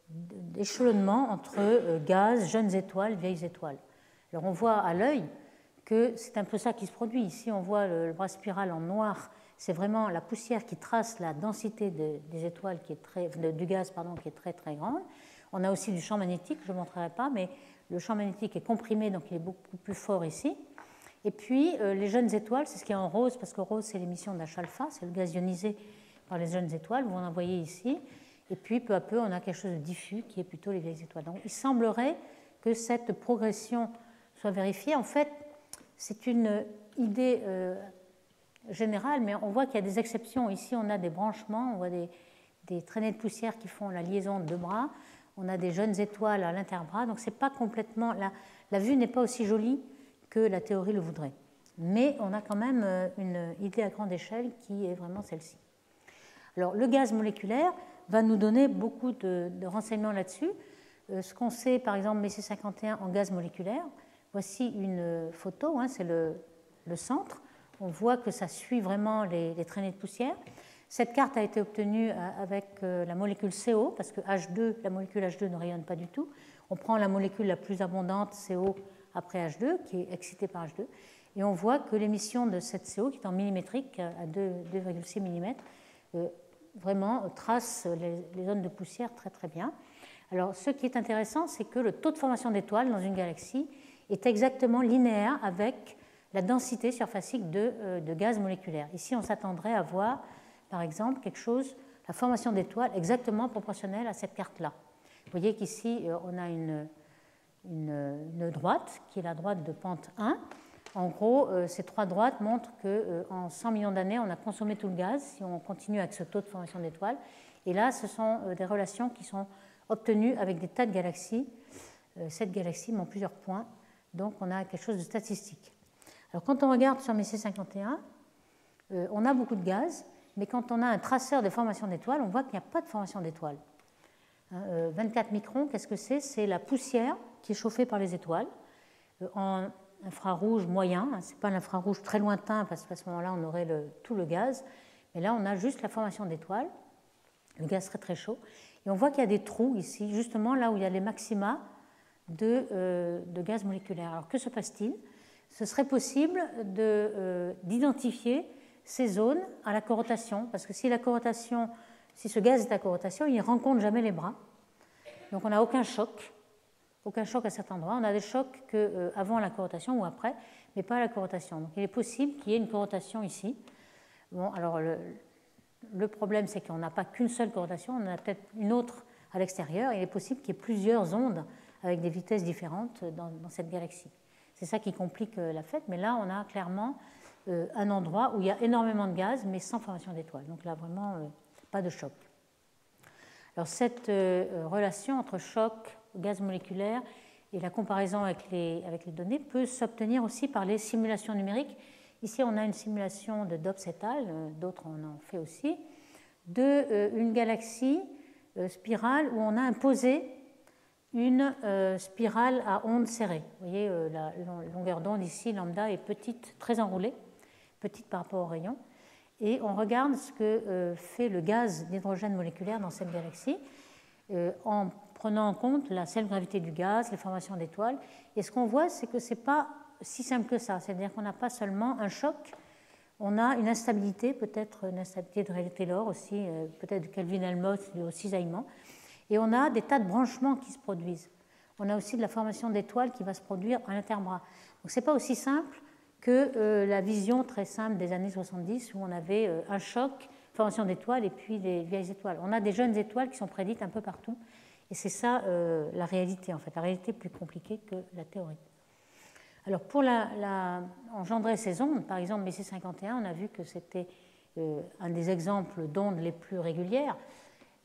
d'échelonnement entre euh, gaz, jeunes étoiles, vieilles étoiles. Alors on voit à l'œil que c'est un peu ça qui se produit. Ici on voit le, bras spiral en noir, c'est vraiment la poussière qui trace la densité des étoiles qui est très, du gaz pardon, qui est très très grande. On a aussi du champ magnétique, je ne montrerai pas, mais le champ magnétique est comprimé, donc il est beaucoup plus fort ici. Et puis euh, les jeunes étoiles, c'est ce qui est en rose, parce que rose c'est l'émission d'H-alpha, c'est le gaz ionisé par les jeunes étoiles, vous en voyez ici. Et puis peu à peu, on a quelque chose de diffus qui est plutôt les vieilles étoiles. Donc il semblerait que cette progression soit vérifiée. En fait, c'est une idée euh, générale, mais on voit qu'il y a des exceptions. Ici, on a des branchements, on voit des, traînées de poussière qui font la liaison de deux bras. On a des jeunes étoiles à l'interbras, donc c'est pas complètement la vue n'est pas aussi jolie la théorie le voudrait. Mais on a quand même euh, une idée à grande échelle qui est vraiment celle-ci. Alors, le gaz moléculaire va nous donner beaucoup de, renseignements là-dessus. Euh, ce qu'on sait, par exemple, BC51 en gaz moléculaire, voici une photo, hein, c'est le, centre. On voit que ça suit vraiment les, traînées de poussière. Cette carte a été obtenue euh, avec la molécule CO, parce que H2, la molécule H2 ne rayonne pas du tout. On prend la molécule la plus abondante, CO, après H2, qui est excité par H2. Et on voit que l'émission de cette CO, qui est en millimétrique à 2,6 mm, euh, vraiment trace les, zones de poussière très très bien. Alors ce qui est intéressant, c'est que le taux de formation d'étoiles dans une galaxie est exactement linéaire avec la densité surfacique de, euh, de gaz moléculaire. Ici, on s'attendrait à voir, par exemple, quelque chose, la formation d'étoiles exactement proportionnelle à cette carte-là. Vous voyez qu'ici, euh, on a une, une, droite, qui est la droite de pente 1. En gros, euh, ces trois droites montrent qu'en euh, 100 millions d'années, on a consommé tout le gaz si on continue avec ce taux de formation d'étoiles. Et là, ce sont euh, des relations qui sont obtenues avec des tas de galaxies. cette galaxie montre plusieurs points, donc on a quelque chose de statistique. Alors quand on regarde sur Messier 51, on a beaucoup de gaz, mais quand on a un traceur de formation d'étoiles, on voit qu'il n'y a pas de formation d'étoiles. 24 microns, qu'est-ce que c'est? C'est la poussière qui est chauffé par les étoiles euh, en infrarouge moyen. Hein, Ce n'est pas l'infrarouge très lointain parce qu'à ce moment-là, on aurait tout le gaz. Mais là, on a juste la formation d'étoiles. Le gaz serait très chaud. Et on voit qu'il y a des trous ici, justement là où il y a les maxima de, euh, de gaz moléculaire. Alors que se passe-t-il? Ce serait possible euh, d'identifier ces zones à la corotation, parce que si la corotation, si ce gaz est à corotation, il ne rencontre jamais les bras. Donc on n'a aucun choc aucun choc à cet endroit. On a des chocs que, euh, avant la corotation ou après, mais pas à la corotation. Donc il est possible qu'il y ait une corotation ici. Bon, alors le, problème, c'est qu'on n'a pas qu'une seule corotation, on en a peut-être une autre à l'extérieur. Il est possible qu'il y ait plusieurs ondes avec des vitesses différentes dans, cette galaxie. C'est ça qui complique euh, la fête, mais là, on a clairement euh, un endroit où il y a énormément de gaz, mais sans formation d'étoiles. Donc là, vraiment, pas de choc. Alors cette relation entre choc gaz moléculaire et la comparaison avec les, avec les données peut s'obtenir aussi par les simulations numériques. Ici, on a une simulation de Dobbs euh, d'autres en ont fait aussi, de euh, une galaxie euh, spirale où on a imposé une spirale à ondes serrées. Vous voyez, la longueur d'onde ici, lambda, est petite, très enroulée, petite par rapport au rayon. Et on regarde ce que fait le gaz d'hydrogène moléculaire dans cette galaxie en prenant en compte la seule gravité du gaz, les formations d'étoiles. Et ce qu'on voit, c'est que ce n'est pas si simple que ça. C'est-à-dire qu'on n'a pas seulement un choc, on a une instabilité, peut-être une instabilité de Rayleigh Taylor aussi, euh, peut-être de Kelvin Helmholtz, du cisaillement. Et on a des tas de branchements qui se produisent. On a aussi de la formation d'étoiles qui va se produire à l'interbras. Donc ce n'est pas aussi simple que euh, la vision très simple des années 70 où on avait euh, un choc, formation d'étoiles et puis des vieilles étoiles. On a des jeunes étoiles qui sont prédites un peu partout. Et c'est ça la réalité en fait. La réalité plus compliquée que la théorie. Alors pour engendrer ces ondes, par exemple BC51, on a vu que c'était euh, un des exemples d'ondes les plus régulières.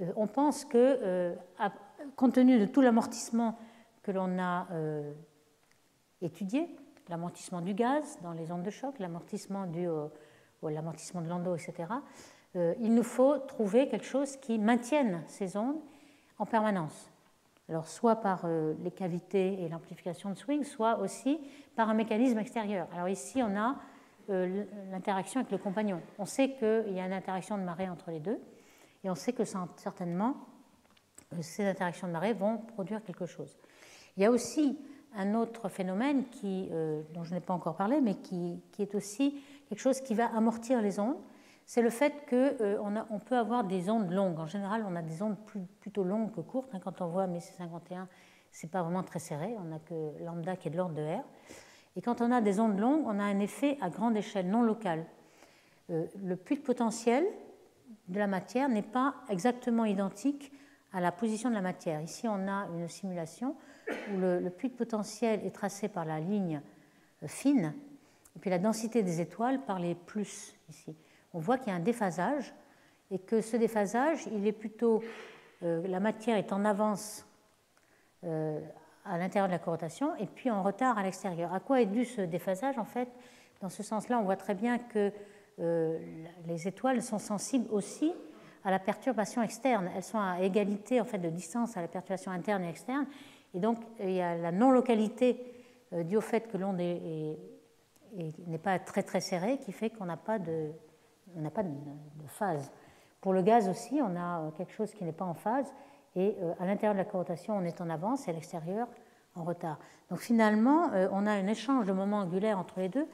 Euh, on pense que, euh, compte tenu de tout l'amortissement que l'on a étudié, l'amortissement du gaz dans les ondes de choc, l'amortissement du l'amortissement de Landau, etc., il nous faut trouver quelque chose qui maintienne ces ondes en permanence. Alors, soit par euh, les cavités et l'amplification de swing, soit aussi par un mécanisme extérieur. Alors ici, on a euh, l'interaction avec le compagnon. On sait qu'il y a une interaction de marée entre les deux, et on sait que certainement, euh, ces interactions de marée vont produire quelque chose. Il y a aussi un autre phénomène dont je n'ai pas encore parlé, mais qui, est aussi quelque chose qui va amortir les ondes c'est le fait qu'on euh, peut avoir des ondes longues. En général, on a des ondes plutôt longues que courtes. Hein. Quand on voit Messi 51, c'est pas vraiment très serré. On n'a que lambda qui est de l'ordre de R. Et quand on a des ondes longues, on a un effet à grande échelle, non local. Euh, le puits de potentiel de la matière n'est pas exactement identique à la position de la matière. Ici, on a une simulation où le, le puits de potentiel est tracé par la ligne euh, fine, et puis la densité des étoiles par les plus ici on voit qu'il y a un déphasage et que ce déphasage, il est plutôt, euh, la matière est en avance euh, à l'intérieur de la corrotation et puis en retard à l'extérieur. À quoi est dû ce déphasage En fait, dans ce sens-là, on voit très bien que euh, les étoiles sont sensibles aussi à la perturbation externe. Elles sont à égalité en fait de distance à la perturbation interne et externe. Et donc, il y a la non-localité due au fait que l'onde n'est pas très très serrée qui fait qu'on n'a pas de, on n'a pas de, phase. Pour le gaz aussi, on a euh, quelque chose qui n'est pas en phase, et euh, à l'intérieur de la corrotation, on est en avance, et à l'extérieur, en retard. Donc finalement, euh, on a un échange de moments angulaires entre les deux.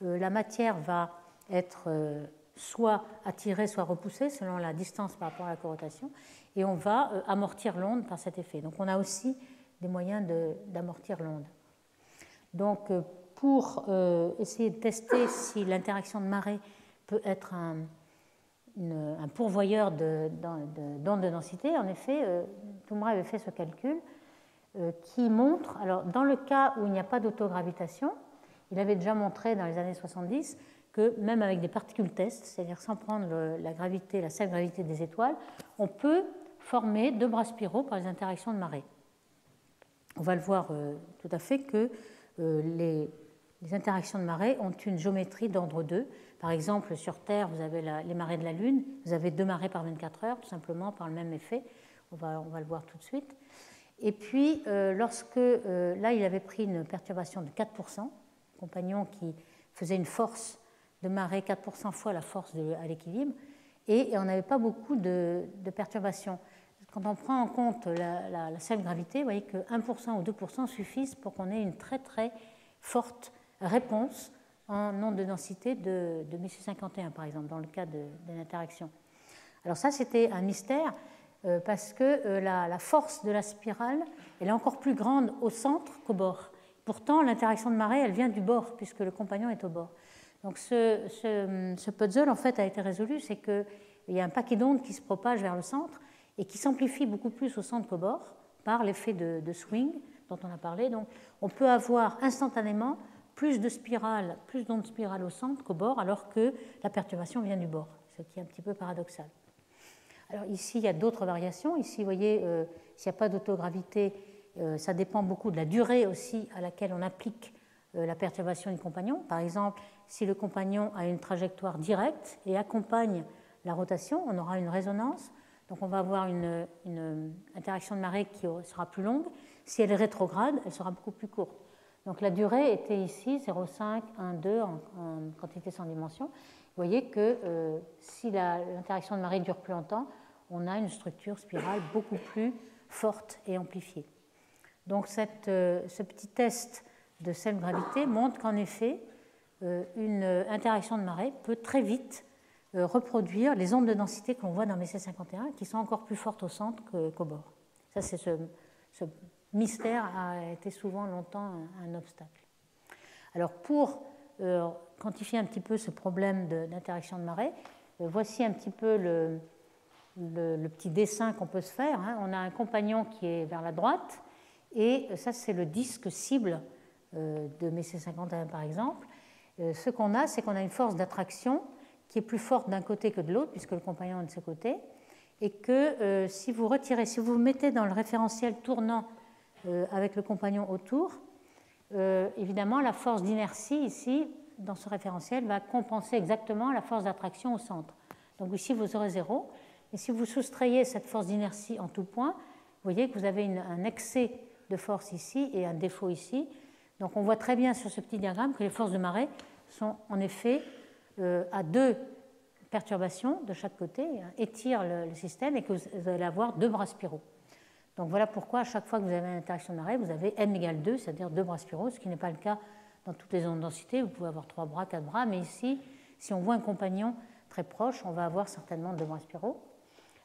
La matière va être soit attirée, soit repoussée selon la distance par rapport à la corrotation, et on va amortir l'onde par cet effet. Donc on a aussi des moyens d'amortir l'onde. Donc pour essayer de tester si l'interaction de marée peut être un, pourvoyeur d'ondes de, densité. En effet, euh, avait fait ce calcul euh, qui montre, alors dans le cas où il n'y a pas d'autogravitation, il avait déjà montré dans les années 70 que même avec des particules test, c'est-à-dire sans prendre la gravité, la seule gravité des étoiles, on peut former deux bras spiraux par les interactions de marée. On va le voir euh, tout à fait que euh, les, les interactions de marée ont une géométrie d'ordre 2. Par exemple, sur Terre, vous avez les marées de la Lune, vous avez deux marées par 24 heures, tout simplement par le même effet. On va, le voir tout de suite. Et puis, euh, lorsque, euh, là, il avait pris une perturbation de 4%, compagnon qui faisait une force de marée 4% fois la force à l'équilibre, et, on n'avait pas beaucoup de, de, perturbations. Quand on prend en compte la, la seule gravité, vous voyez que 1% ou 2% suffisent pour qu'on ait une très très forte réponse en nombre de densité de, de 51, par exemple, dans le cas d'une interaction. Alors ça, c'était un mystère euh, parce que euh, la, force de la spirale, elle est encore plus grande au centre qu'au bord. Pourtant, l'interaction de marée, elle vient du bord, puisque le compagnon est au bord. Donc ce, puzzle, en fait, a été résolu, c'est qu'il y a un paquet d'ondes qui se propage vers le centre et qui s'amplifie beaucoup plus au centre qu'au bord par l'effet de swing dont on a parlé. Donc on peut avoir instantanément plus de spirales, plus d'ondes spirales au centre qu'au bord, alors que la perturbation vient du bord, ce qui est un petit peu paradoxal. Alors ici, il y a d'autres variations. Ici, vous voyez, euh, s'il n'y a pas d'autogravité, euh, ça dépend beaucoup de la durée aussi à laquelle on applique euh, la perturbation du compagnon. Par exemple, si le compagnon a une trajectoire directe et accompagne la rotation, on aura une résonance Donc on va avoir une, interaction de marée qui sera plus longue. Si elle est rétrograde, elle sera beaucoup plus courte. Donc la durée était ici 0,5, 1, 2 en, quantité sans dimension. Vous voyez que euh, si l'interaction de marée dure plus longtemps, on a une structure spirale beaucoup plus forte et amplifiée. Donc euh, ce petit test de cette gravité montre qu'en effet, euh, une interaction de marée peut très vite reproduire les ondes de densité qu'on voit dans MC51, qui sont encore plus fortes au centre qu'au bord. Ça, c'est ce, mystère a été souvent longtemps un, obstacle. Alors, pour euh, quantifier un petit peu ce problème d'interaction de, marée, voici un petit peu le, petit dessin qu'on peut se faire. Hein. On a un compagnon qui est vers la droite, et ça, c'est le disque cible de MC51, par exemple. ce qu'on a, c'est qu'on a une force d'attraction qui est plus forte d'un côté que de l'autre, puisque le compagnon est de ce côté, et que euh, si vous retirez, si vous mettez dans le référentiel tournant euh, avec le compagnon autour, euh, évidemment, la force d'inertie ici, dans ce référentiel, va compenser exactement la force d'attraction au centre. Donc ici, vous aurez zéro. Et si vous soustrayez cette force d'inertie en tout point, vous voyez que vous avez un excès de force ici et un défaut ici. Donc on voit très bien sur ce petit diagramme que les forces de marée sont en effet euh, à deux perturbations de chaque côté, hein, étire le, système et que vous allez avoir deux bras spiraux. Donc voilà pourquoi à chaque fois que vous avez une interaction d'arrêt, vous avez m égale 2, c'est-à-dire deux bras spiraux, ce qui n'est pas le cas dans toutes les ondes de densité. Vous pouvez avoir trois bras, quatre bras, mais ici, si on voit un compagnon très proche, on va avoir certainement deux bras spiraux.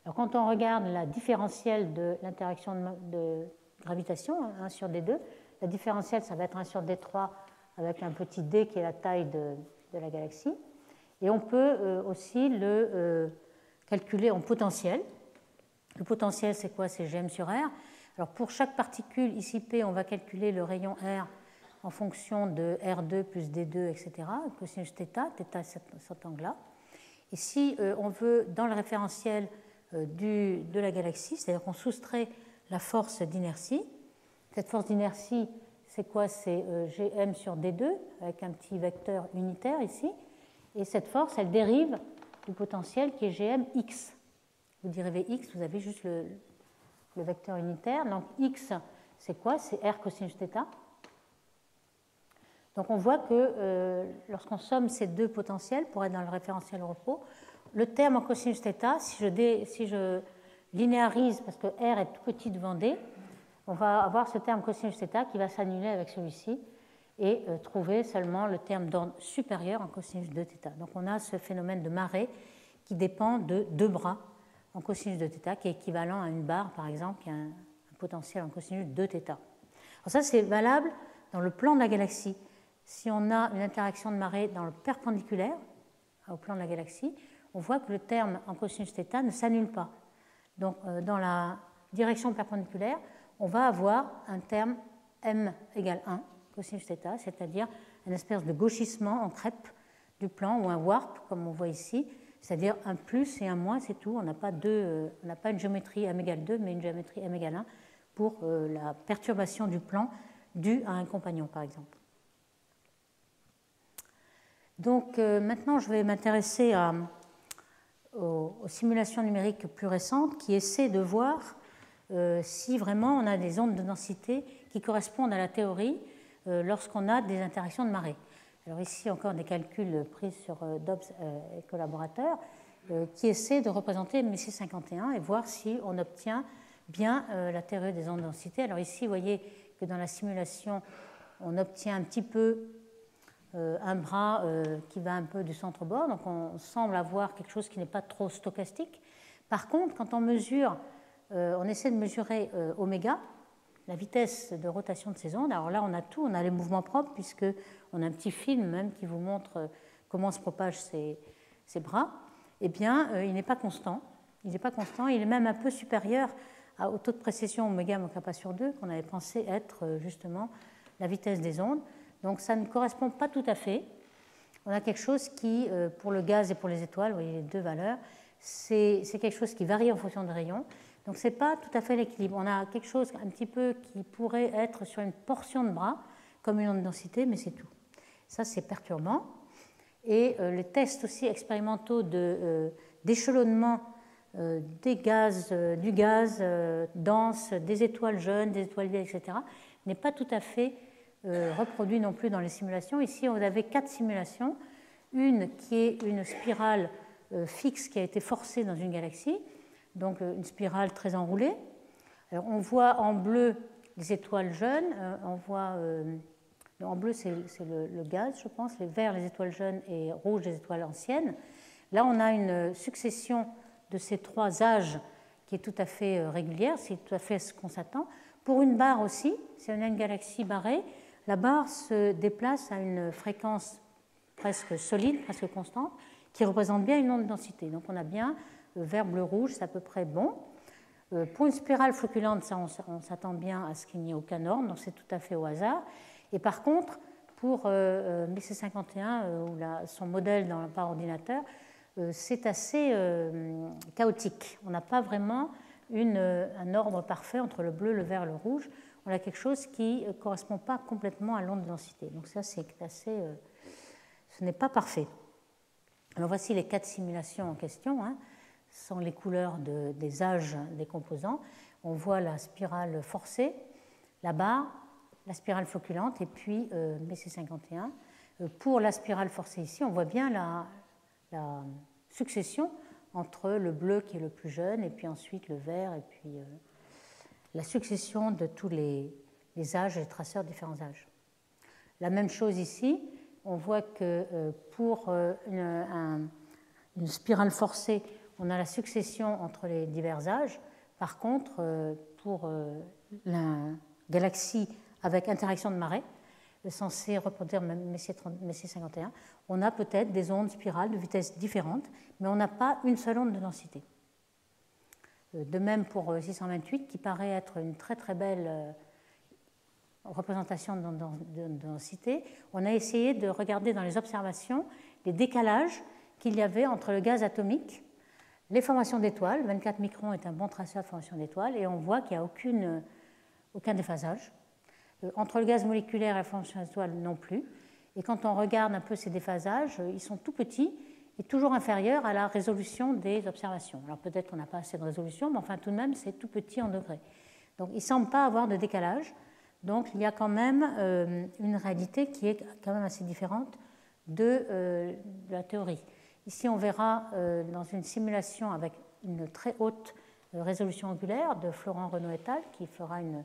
Alors quand on regarde la différentielle de l'interaction de, gravitation, 1 hein, sur D2, la différentielle, ça va être 1 sur D3 avec un petit d qui est la taille de la galaxie. Et on peut euh, aussi le euh, calculer en potentiel. Le potentiel, c'est quoi? C'est Gm sur R. Alors pour chaque particule, ici P, on va calculer le rayon R en fonction de R2 plus D2, etc. Cosinus θ, θ cet angle-là. Et si euh, on veut, dans le référentiel du, de la galaxie, c'est-à-dire qu'on soustrait la force d'inertie, cette force d'inertie, c'est quoi? C'est Gm sur D2, avec un petit vecteur unitaire ici. Et cette force, elle dérive du potentiel qui est Gm x Vous dérivez x, vous avez juste le, vecteur unitaire. Donc x, c'est quoi C'est r cosinus θ. Donc on voit que euh, lorsqu'on somme ces deux potentiels pour être dans le référentiel repos, le terme en cosinus θ, si je, si je linéarise, parce que r est tout petit devant d, on va avoir ce terme cosinus θ qui va s'annuler avec celui-ci et euh, trouver seulement le terme d'ordre supérieur en cosinus de θ. Donc on a ce phénomène de marée qui dépend de deux bras en cosinus de θ, qui est équivalent à une barre, par exemple, qui a un, potentiel en cosinus de θ. Alors ça, c'est valable dans le plan de la galaxie. Si on a une interaction de marée dans le perpendiculaire au plan de la galaxie, on voit que le terme en cosinus θ ne s'annule pas. Donc euh, dans la direction perpendiculaire, on va avoir un terme m égale 1 cosinus θ, c'est-à-dire une espèce de gauchissement en crêpe du plan ou un warp, comme on voit ici, c'est-à-dire un plus et un moins, c'est tout. On n'a pas, euh, une géométrie m égale 2, mais une géométrie m égale 1 pour euh, la perturbation du plan due à un compagnon, par exemple. Donc euh, maintenant, je vais m'intéresser aux, simulations numériques plus récentes qui essaient de voir si vraiment on a des ondes de densité qui correspondent à la théorie lorsqu'on a des interactions de marée. Alors ici encore des calculs pris sur euh, Dobbs euh, et collaborateurs qui essaient de représenter MSC 51 et voir si on obtient bien la théorie des ondes de densité. Alors ici, vous voyez que dans la simulation, on obtient un petit peu un bras qui va un peu du centre-bord, donc on semble avoir quelque chose qui n'est pas trop stochastique. Par contre, quand on mesure, on essaie de mesurer oméga, la vitesse de rotation de ces ondes. Alors là, on a tout, on a les mouvements propres, puisqu'on a un petit film même qui vous montre euh, comment se propagent ces, bras. Eh bien, euh, il n'est pas constant. Il n'est pas constant, il est même un peu supérieur au taux de précession oméga kappa sur 2, qu'on avait pensé être euh, justement la vitesse des ondes. Donc ça ne correspond pas tout à fait. On a quelque chose qui, pour le gaz et pour les étoiles, vous voyez les deux valeurs, c'est quelque chose qui varie en fonction des rayons. Donc ce n'est pas tout à fait l'équilibre. On a quelque chose un petit peu qui pourrait être sur une portion de bras, comme une onde de densité, mais c'est tout. Ça, c'est perturbant. Et euh, les tests aussi expérimentaux euh, d'échelonnement des gaz, du gaz dense, des étoiles jeunes, des étoiles vieilles, etc., n'est pas tout à fait reproduit non plus dans les simulations. Ici, on avait quatre simulations. Une qui est une spirale fixe qui a été forcée dans une galaxie, donc une spirale très enroulée. On voit en bleu les étoiles jeunes, on voit en bleu, c'est le, gaz, je pense, les verts, les étoiles jeunes et rouge, les étoiles anciennes. Là, on a une succession de ces trois âges qui est tout à fait euh, régulière, c'est tout à fait ce qu'on s'attend. Pour une barre aussi, si on a une galaxie barrée, la barre se déplace à une fréquence presque solide, presque constante, qui représente bien une onde densité. Donc on a bien euh, vert, bleu, rouge, c'est à peu près bon. Euh, pour une spirale floculante, ça, on s'attend bien à ce qu'il n'y ait aucun ordre, donc c'est tout à fait au hasard. Et par contre, pour euh, 51 euh, ou son modèle dans, par ordinateur, euh, c'est assez euh, chaotique. On n'a pas vraiment une, un ordre parfait entre le bleu, le vert le rouge. On a quelque chose qui ne correspond pas complètement à l'onde densité. Donc ça, c'est assez... ce n'est pas parfait. Alors voici les quatre simulations en question. Hein, sans les couleurs de, des âges des composants. On voit la spirale forcée, la barre, la spirale floculante et puis euh, BC51. Euh, pour la spirale forcée ici, on voit bien la, succession entre le bleu qui est le plus jeune et puis ensuite le vert et puis euh, la succession de tous les, âges les traceurs de différents âges. La même chose ici, on voit que pour une, une, spirale forcée, on a la succession entre les divers âges. Par contre, pour la galaxie avec interaction de marée, censé reproduire Messier 51, on a peut-être des ondes spirales de vitesse différentes, mais on n'a pas une seule onde de densité. Euh, de même pour 628, euh, qui paraît être une très très belle euh, représentation de densité, on a essayé de regarder dans les observations les décalages qu'il y avait entre le gaz atomique, les formations d'étoiles, 24 microns est un bon traceur de formation d'étoiles, et on voit qu'il n'y a aucune, aucun déphasage. Euh, entre le gaz moléculaire et la formation d'étoiles non plus. Et quand on regarde un peu ces déphasages, euh, ils sont tout petits et toujours inférieurs à la résolution des observations. Alors peut-être qu'on n'a pas assez de résolution, mais enfin tout de même, c'est tout petit en degrés. Donc il ne semble pas avoir de décalage. Donc il y a quand même euh, une réalité qui est quand même assez différente de, la théorie. Ici, on verra dans une simulation avec une très haute résolution angulaire de Florent Renaud et al., qui fera une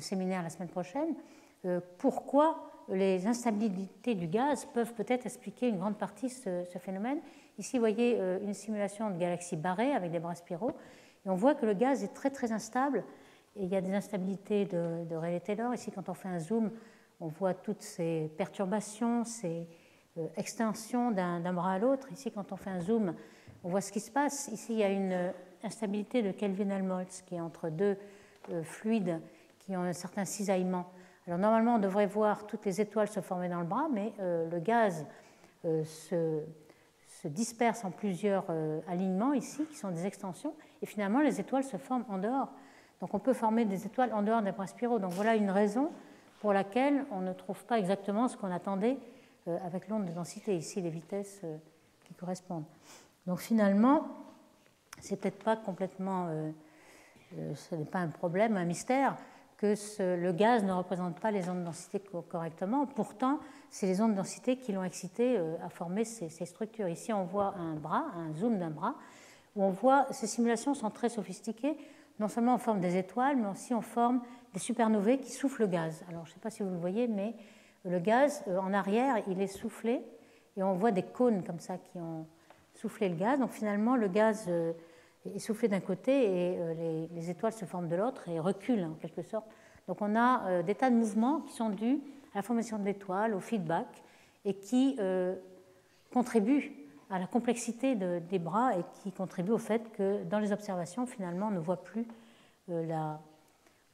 séminaire la semaine prochaine, euh, pourquoi les instabilités du gaz peuvent peut-être expliquer une grande partie de ce, phénomène. Ici, vous voyez euh, une simulation de galaxies barrées avec des bras spiraux, et on voit que le gaz est très très instable, et il y a des instabilités de, de Rayleigh-Taylor. Ici, quand on fait un zoom, on voit toutes ces perturbations, ces euh, extensions d'un bras à l'autre. Ici, quand on fait un zoom, on voit ce qui se passe. Ici, il y a une instabilité de Kelvin-Helmholtz qui est entre deux fluides qui ont un certain cisaillement. Alors normalement, on devrait voir toutes les étoiles se former dans le bras, mais euh, le gaz euh, se, se, disperse en plusieurs euh, alignements ici, qui sont des extensions, et finalement, les étoiles se forment en dehors. Donc on peut former des étoiles en dehors des bras spiraux. Donc voilà une raison pour laquelle on ne trouve pas exactement ce qu'on attendait avec l'onde de densité, ici les vitesses qui correspondent. Donc finalement, c'est peut-être pas complètement, ce n'est pas un problème, un mystère que le gaz ne représente pas les ondes de densité correctement. Pourtant, c'est les ondes de densité qui l'ont excité euh, à former ces, structures. Ici, on voit un bras, un zoom d'un bras, où on voit ces simulations sont très sophistiquées, non seulement en forme des étoiles, mais aussi en forme des supernovae qui soufflent le gaz. Alors, je ne sais pas si vous le voyez, mais le gaz, euh, en arrière, il est soufflé, et on voit des cônes comme ça qui ont soufflé le gaz. Donc, finalement, le gaz euh, est soufflé d'un côté et euh, les, étoiles se forment de l'autre et reculent en quelque sorte. Donc on a des tas de mouvements qui sont dus à la formation de l'étoile, au feedback, et qui contribuent à la complexité des bras et qui contribuent au fait que dans les observations, finalement, on ne voit plus la,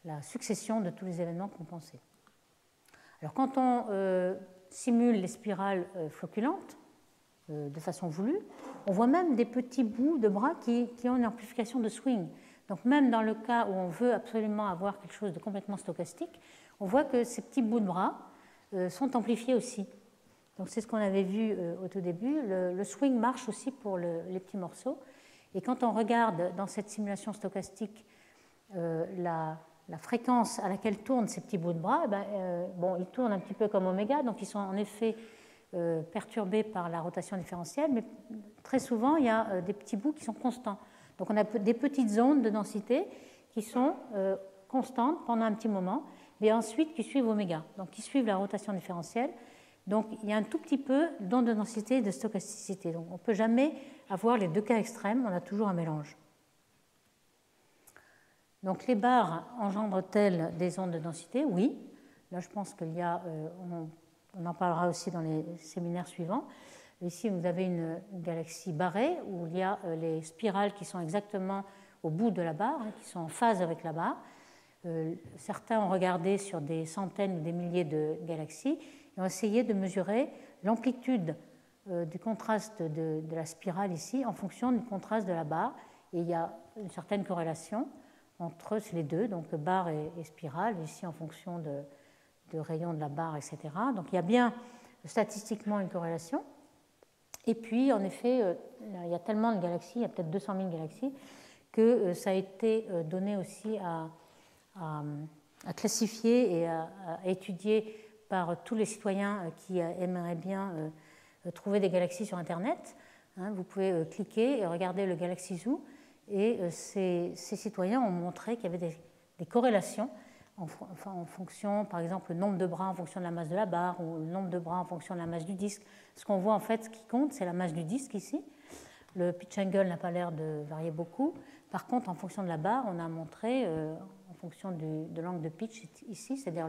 la, succession de tous les événements qu'on pensait. Alors quand on simule les spirales floculantes, euh, de façon voulue. On voit même des petits bouts de bras qui, ont une amplification de swing. Donc même dans le cas où on veut absolument avoir quelque chose de complètement stochastique, on voit que ces petits bouts de bras euh, sont amplifiés aussi. Donc c'est ce qu'on avait vu euh, au tout début. Le, swing marche aussi pour les petits morceaux. Et quand on regarde dans cette simulation stochastique la, fréquence à laquelle tournent ces petits bouts de bras, eh ben, bon, ils tournent un petit peu comme oméga, donc ils sont en effet perturbés par la rotation différentielle, mais très souvent il y a des petits bouts qui sont constants. Donc on a des petites zones de densité qui sont euh, constantes pendant un petit moment, mais ensuite qui suivent oméga, donc qui suivent la rotation différentielle. Donc il y a un tout petit peu d'onde de densité et de stochasticité. Donc on ne peut jamais avoir les deux cas extrêmes, on a toujours un mélange. Donc les barres engendrent-elles des ondes de densité? Oui. Là je pense qu'il y a, euh, on, en parlera aussi dans les séminaires suivants. Ici, vous avez une, galaxie barrée où il y a euh, les spirales qui sont exactement au bout de la barre, hein, qui sont en phase avec la barre. Euh, certains ont regardé sur des centaines ou des milliers de galaxies et ont essayé de mesurer l'amplitude du contraste de, la spirale ici en fonction du contraste de la barre. Et il y a une certaine corrélation entre les deux, donc barre et, spirale, ici en fonction de, rayon de la barre, etc. Donc il y a bien statistiquement une corrélation. Et puis, en effet, euh, il y a tellement de galaxies, il y a peut-être 200 000 galaxies, que euh, ça a été euh, donné aussi à, classifier et à, étudier par tous les citoyens qui aimeraient bien trouver des galaxies sur Internet. Hein. vous pouvez cliquer et regarder le Galaxy Zoo. Et ces, citoyens ont montré qu'il y avait des corrélations en, fonction, par exemple, le nombre de bras en fonction de la masse de la barre ou le nombre de bras en fonction de la masse du disque. Ce qu'on voit en fait, ce qui compte, c'est la masse du disque ici. Le pitch angle n'a pas l'air de varier beaucoup. Par contre, en fonction de la barre, on a montré, euh, en fonction de l'angle de pitch ici, c'est-à-dire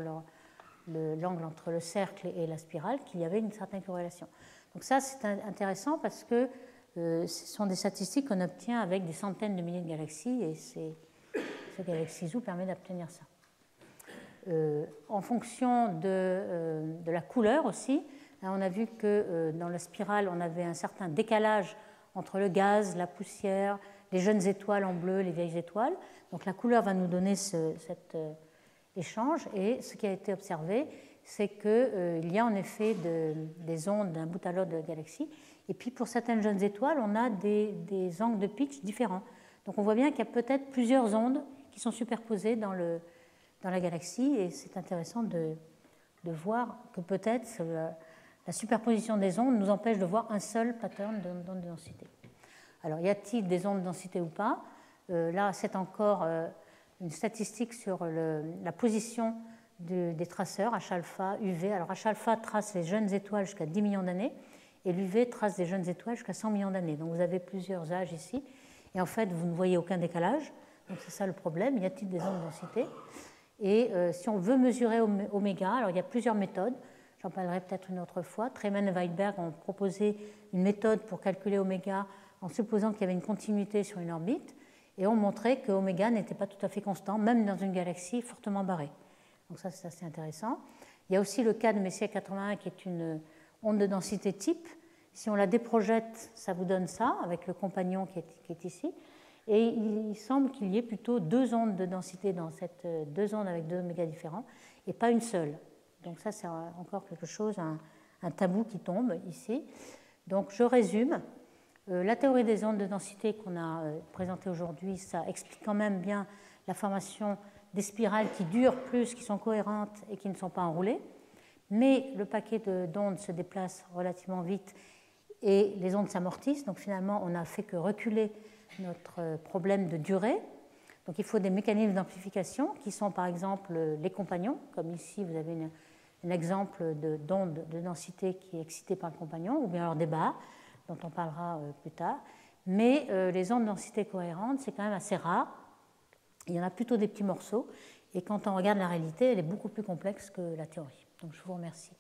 l'angle entre le cercle et la spirale, qu'il y avait une certaine corrélation. Donc ça, c'est intéressant parce que euh, ce sont des statistiques qu'on obtient avec des centaines de milliers de galaxies et ce Galaxy Zoo permet d'obtenir ça. Euh, en fonction euh, de, la couleur aussi. Hein, on a vu que euh, dans la spirale, on avait un certain décalage entre le gaz, la poussière, les jeunes étoiles en bleu, les vieilles étoiles. Donc la couleur va nous donner cet échange. Et ce qui a été observé, c'est qu'il y a en effet des ondes d'un bout à l'autre de la galaxie. Et puis pour certaines jeunes étoiles, on a des, angles de pitch différents. Donc on voit bien qu'il y a peut-être plusieurs ondes qui sont superposées dans la galaxie et c'est intéressant de, voir que peut-être la, superposition des ondes nous empêche de voir un seul pattern d'onde de densité. Alors, y a-t-il des ondes de densité ou pas? Euh, Là, c'est encore euh, une statistique sur la position des traceurs H-alpha, UV. Alors, H-alpha trace les jeunes étoiles jusqu'à 10 millions d'années et l'UV trace des jeunes étoiles jusqu'à 100 millions d'années. Donc, vous avez plusieurs âges ici et en fait, vous ne voyez aucun décalage. Donc, c'est ça le problème. Y a-t-il des ondes de densité? Et euh, si on veut mesurer oméga, alors il y a plusieurs méthodes, j'en parlerai peut-être une autre fois. Treman et Weidberg ont proposé une méthode pour calculer oméga en supposant qu'il y avait une continuité sur une orbite et ont montré que oméga n'était pas tout à fait constant, même dans une galaxie fortement barrée. Donc ça, c'est assez intéressant. Il y a aussi le cas de Messier 81 qui est une onde de densité type. Si on la déprojette, ça vous donne ça, avec le compagnon qui est ici. Et il semble qu'il y ait plutôt deux ondes de densité dans cette euh, deux ondes avec deux oméga différents et pas une seule. Donc ça, c'est encore quelque chose, un, tabou qui tombe ici. Donc je résume. Euh, la théorie des ondes de densité qu'on a euh, présentée aujourd'hui, ça explique quand même bien la formation des spirales qui durent plus, qui sont cohérentes et qui ne sont pas enroulées. Mais le paquet d'ondes se déplace relativement vite et les ondes s'amortissent. Donc finalement, on n'a fait que reculer notre problème de durée. Donc il faut des mécanismes d'amplification qui sont par exemple les compagnons, comme ici vous avez un exemple d'onde de, densité qui est excitée par le compagnon, ou bien alors des barres, dont on parlera euh, plus tard. Mais euh, les ondes de densité cohérentes, c'est quand même assez rare. Il y en a plutôt des petits morceaux. Et quand on regarde la réalité, elle est beaucoup plus complexe que la théorie. Donc je vous remercie.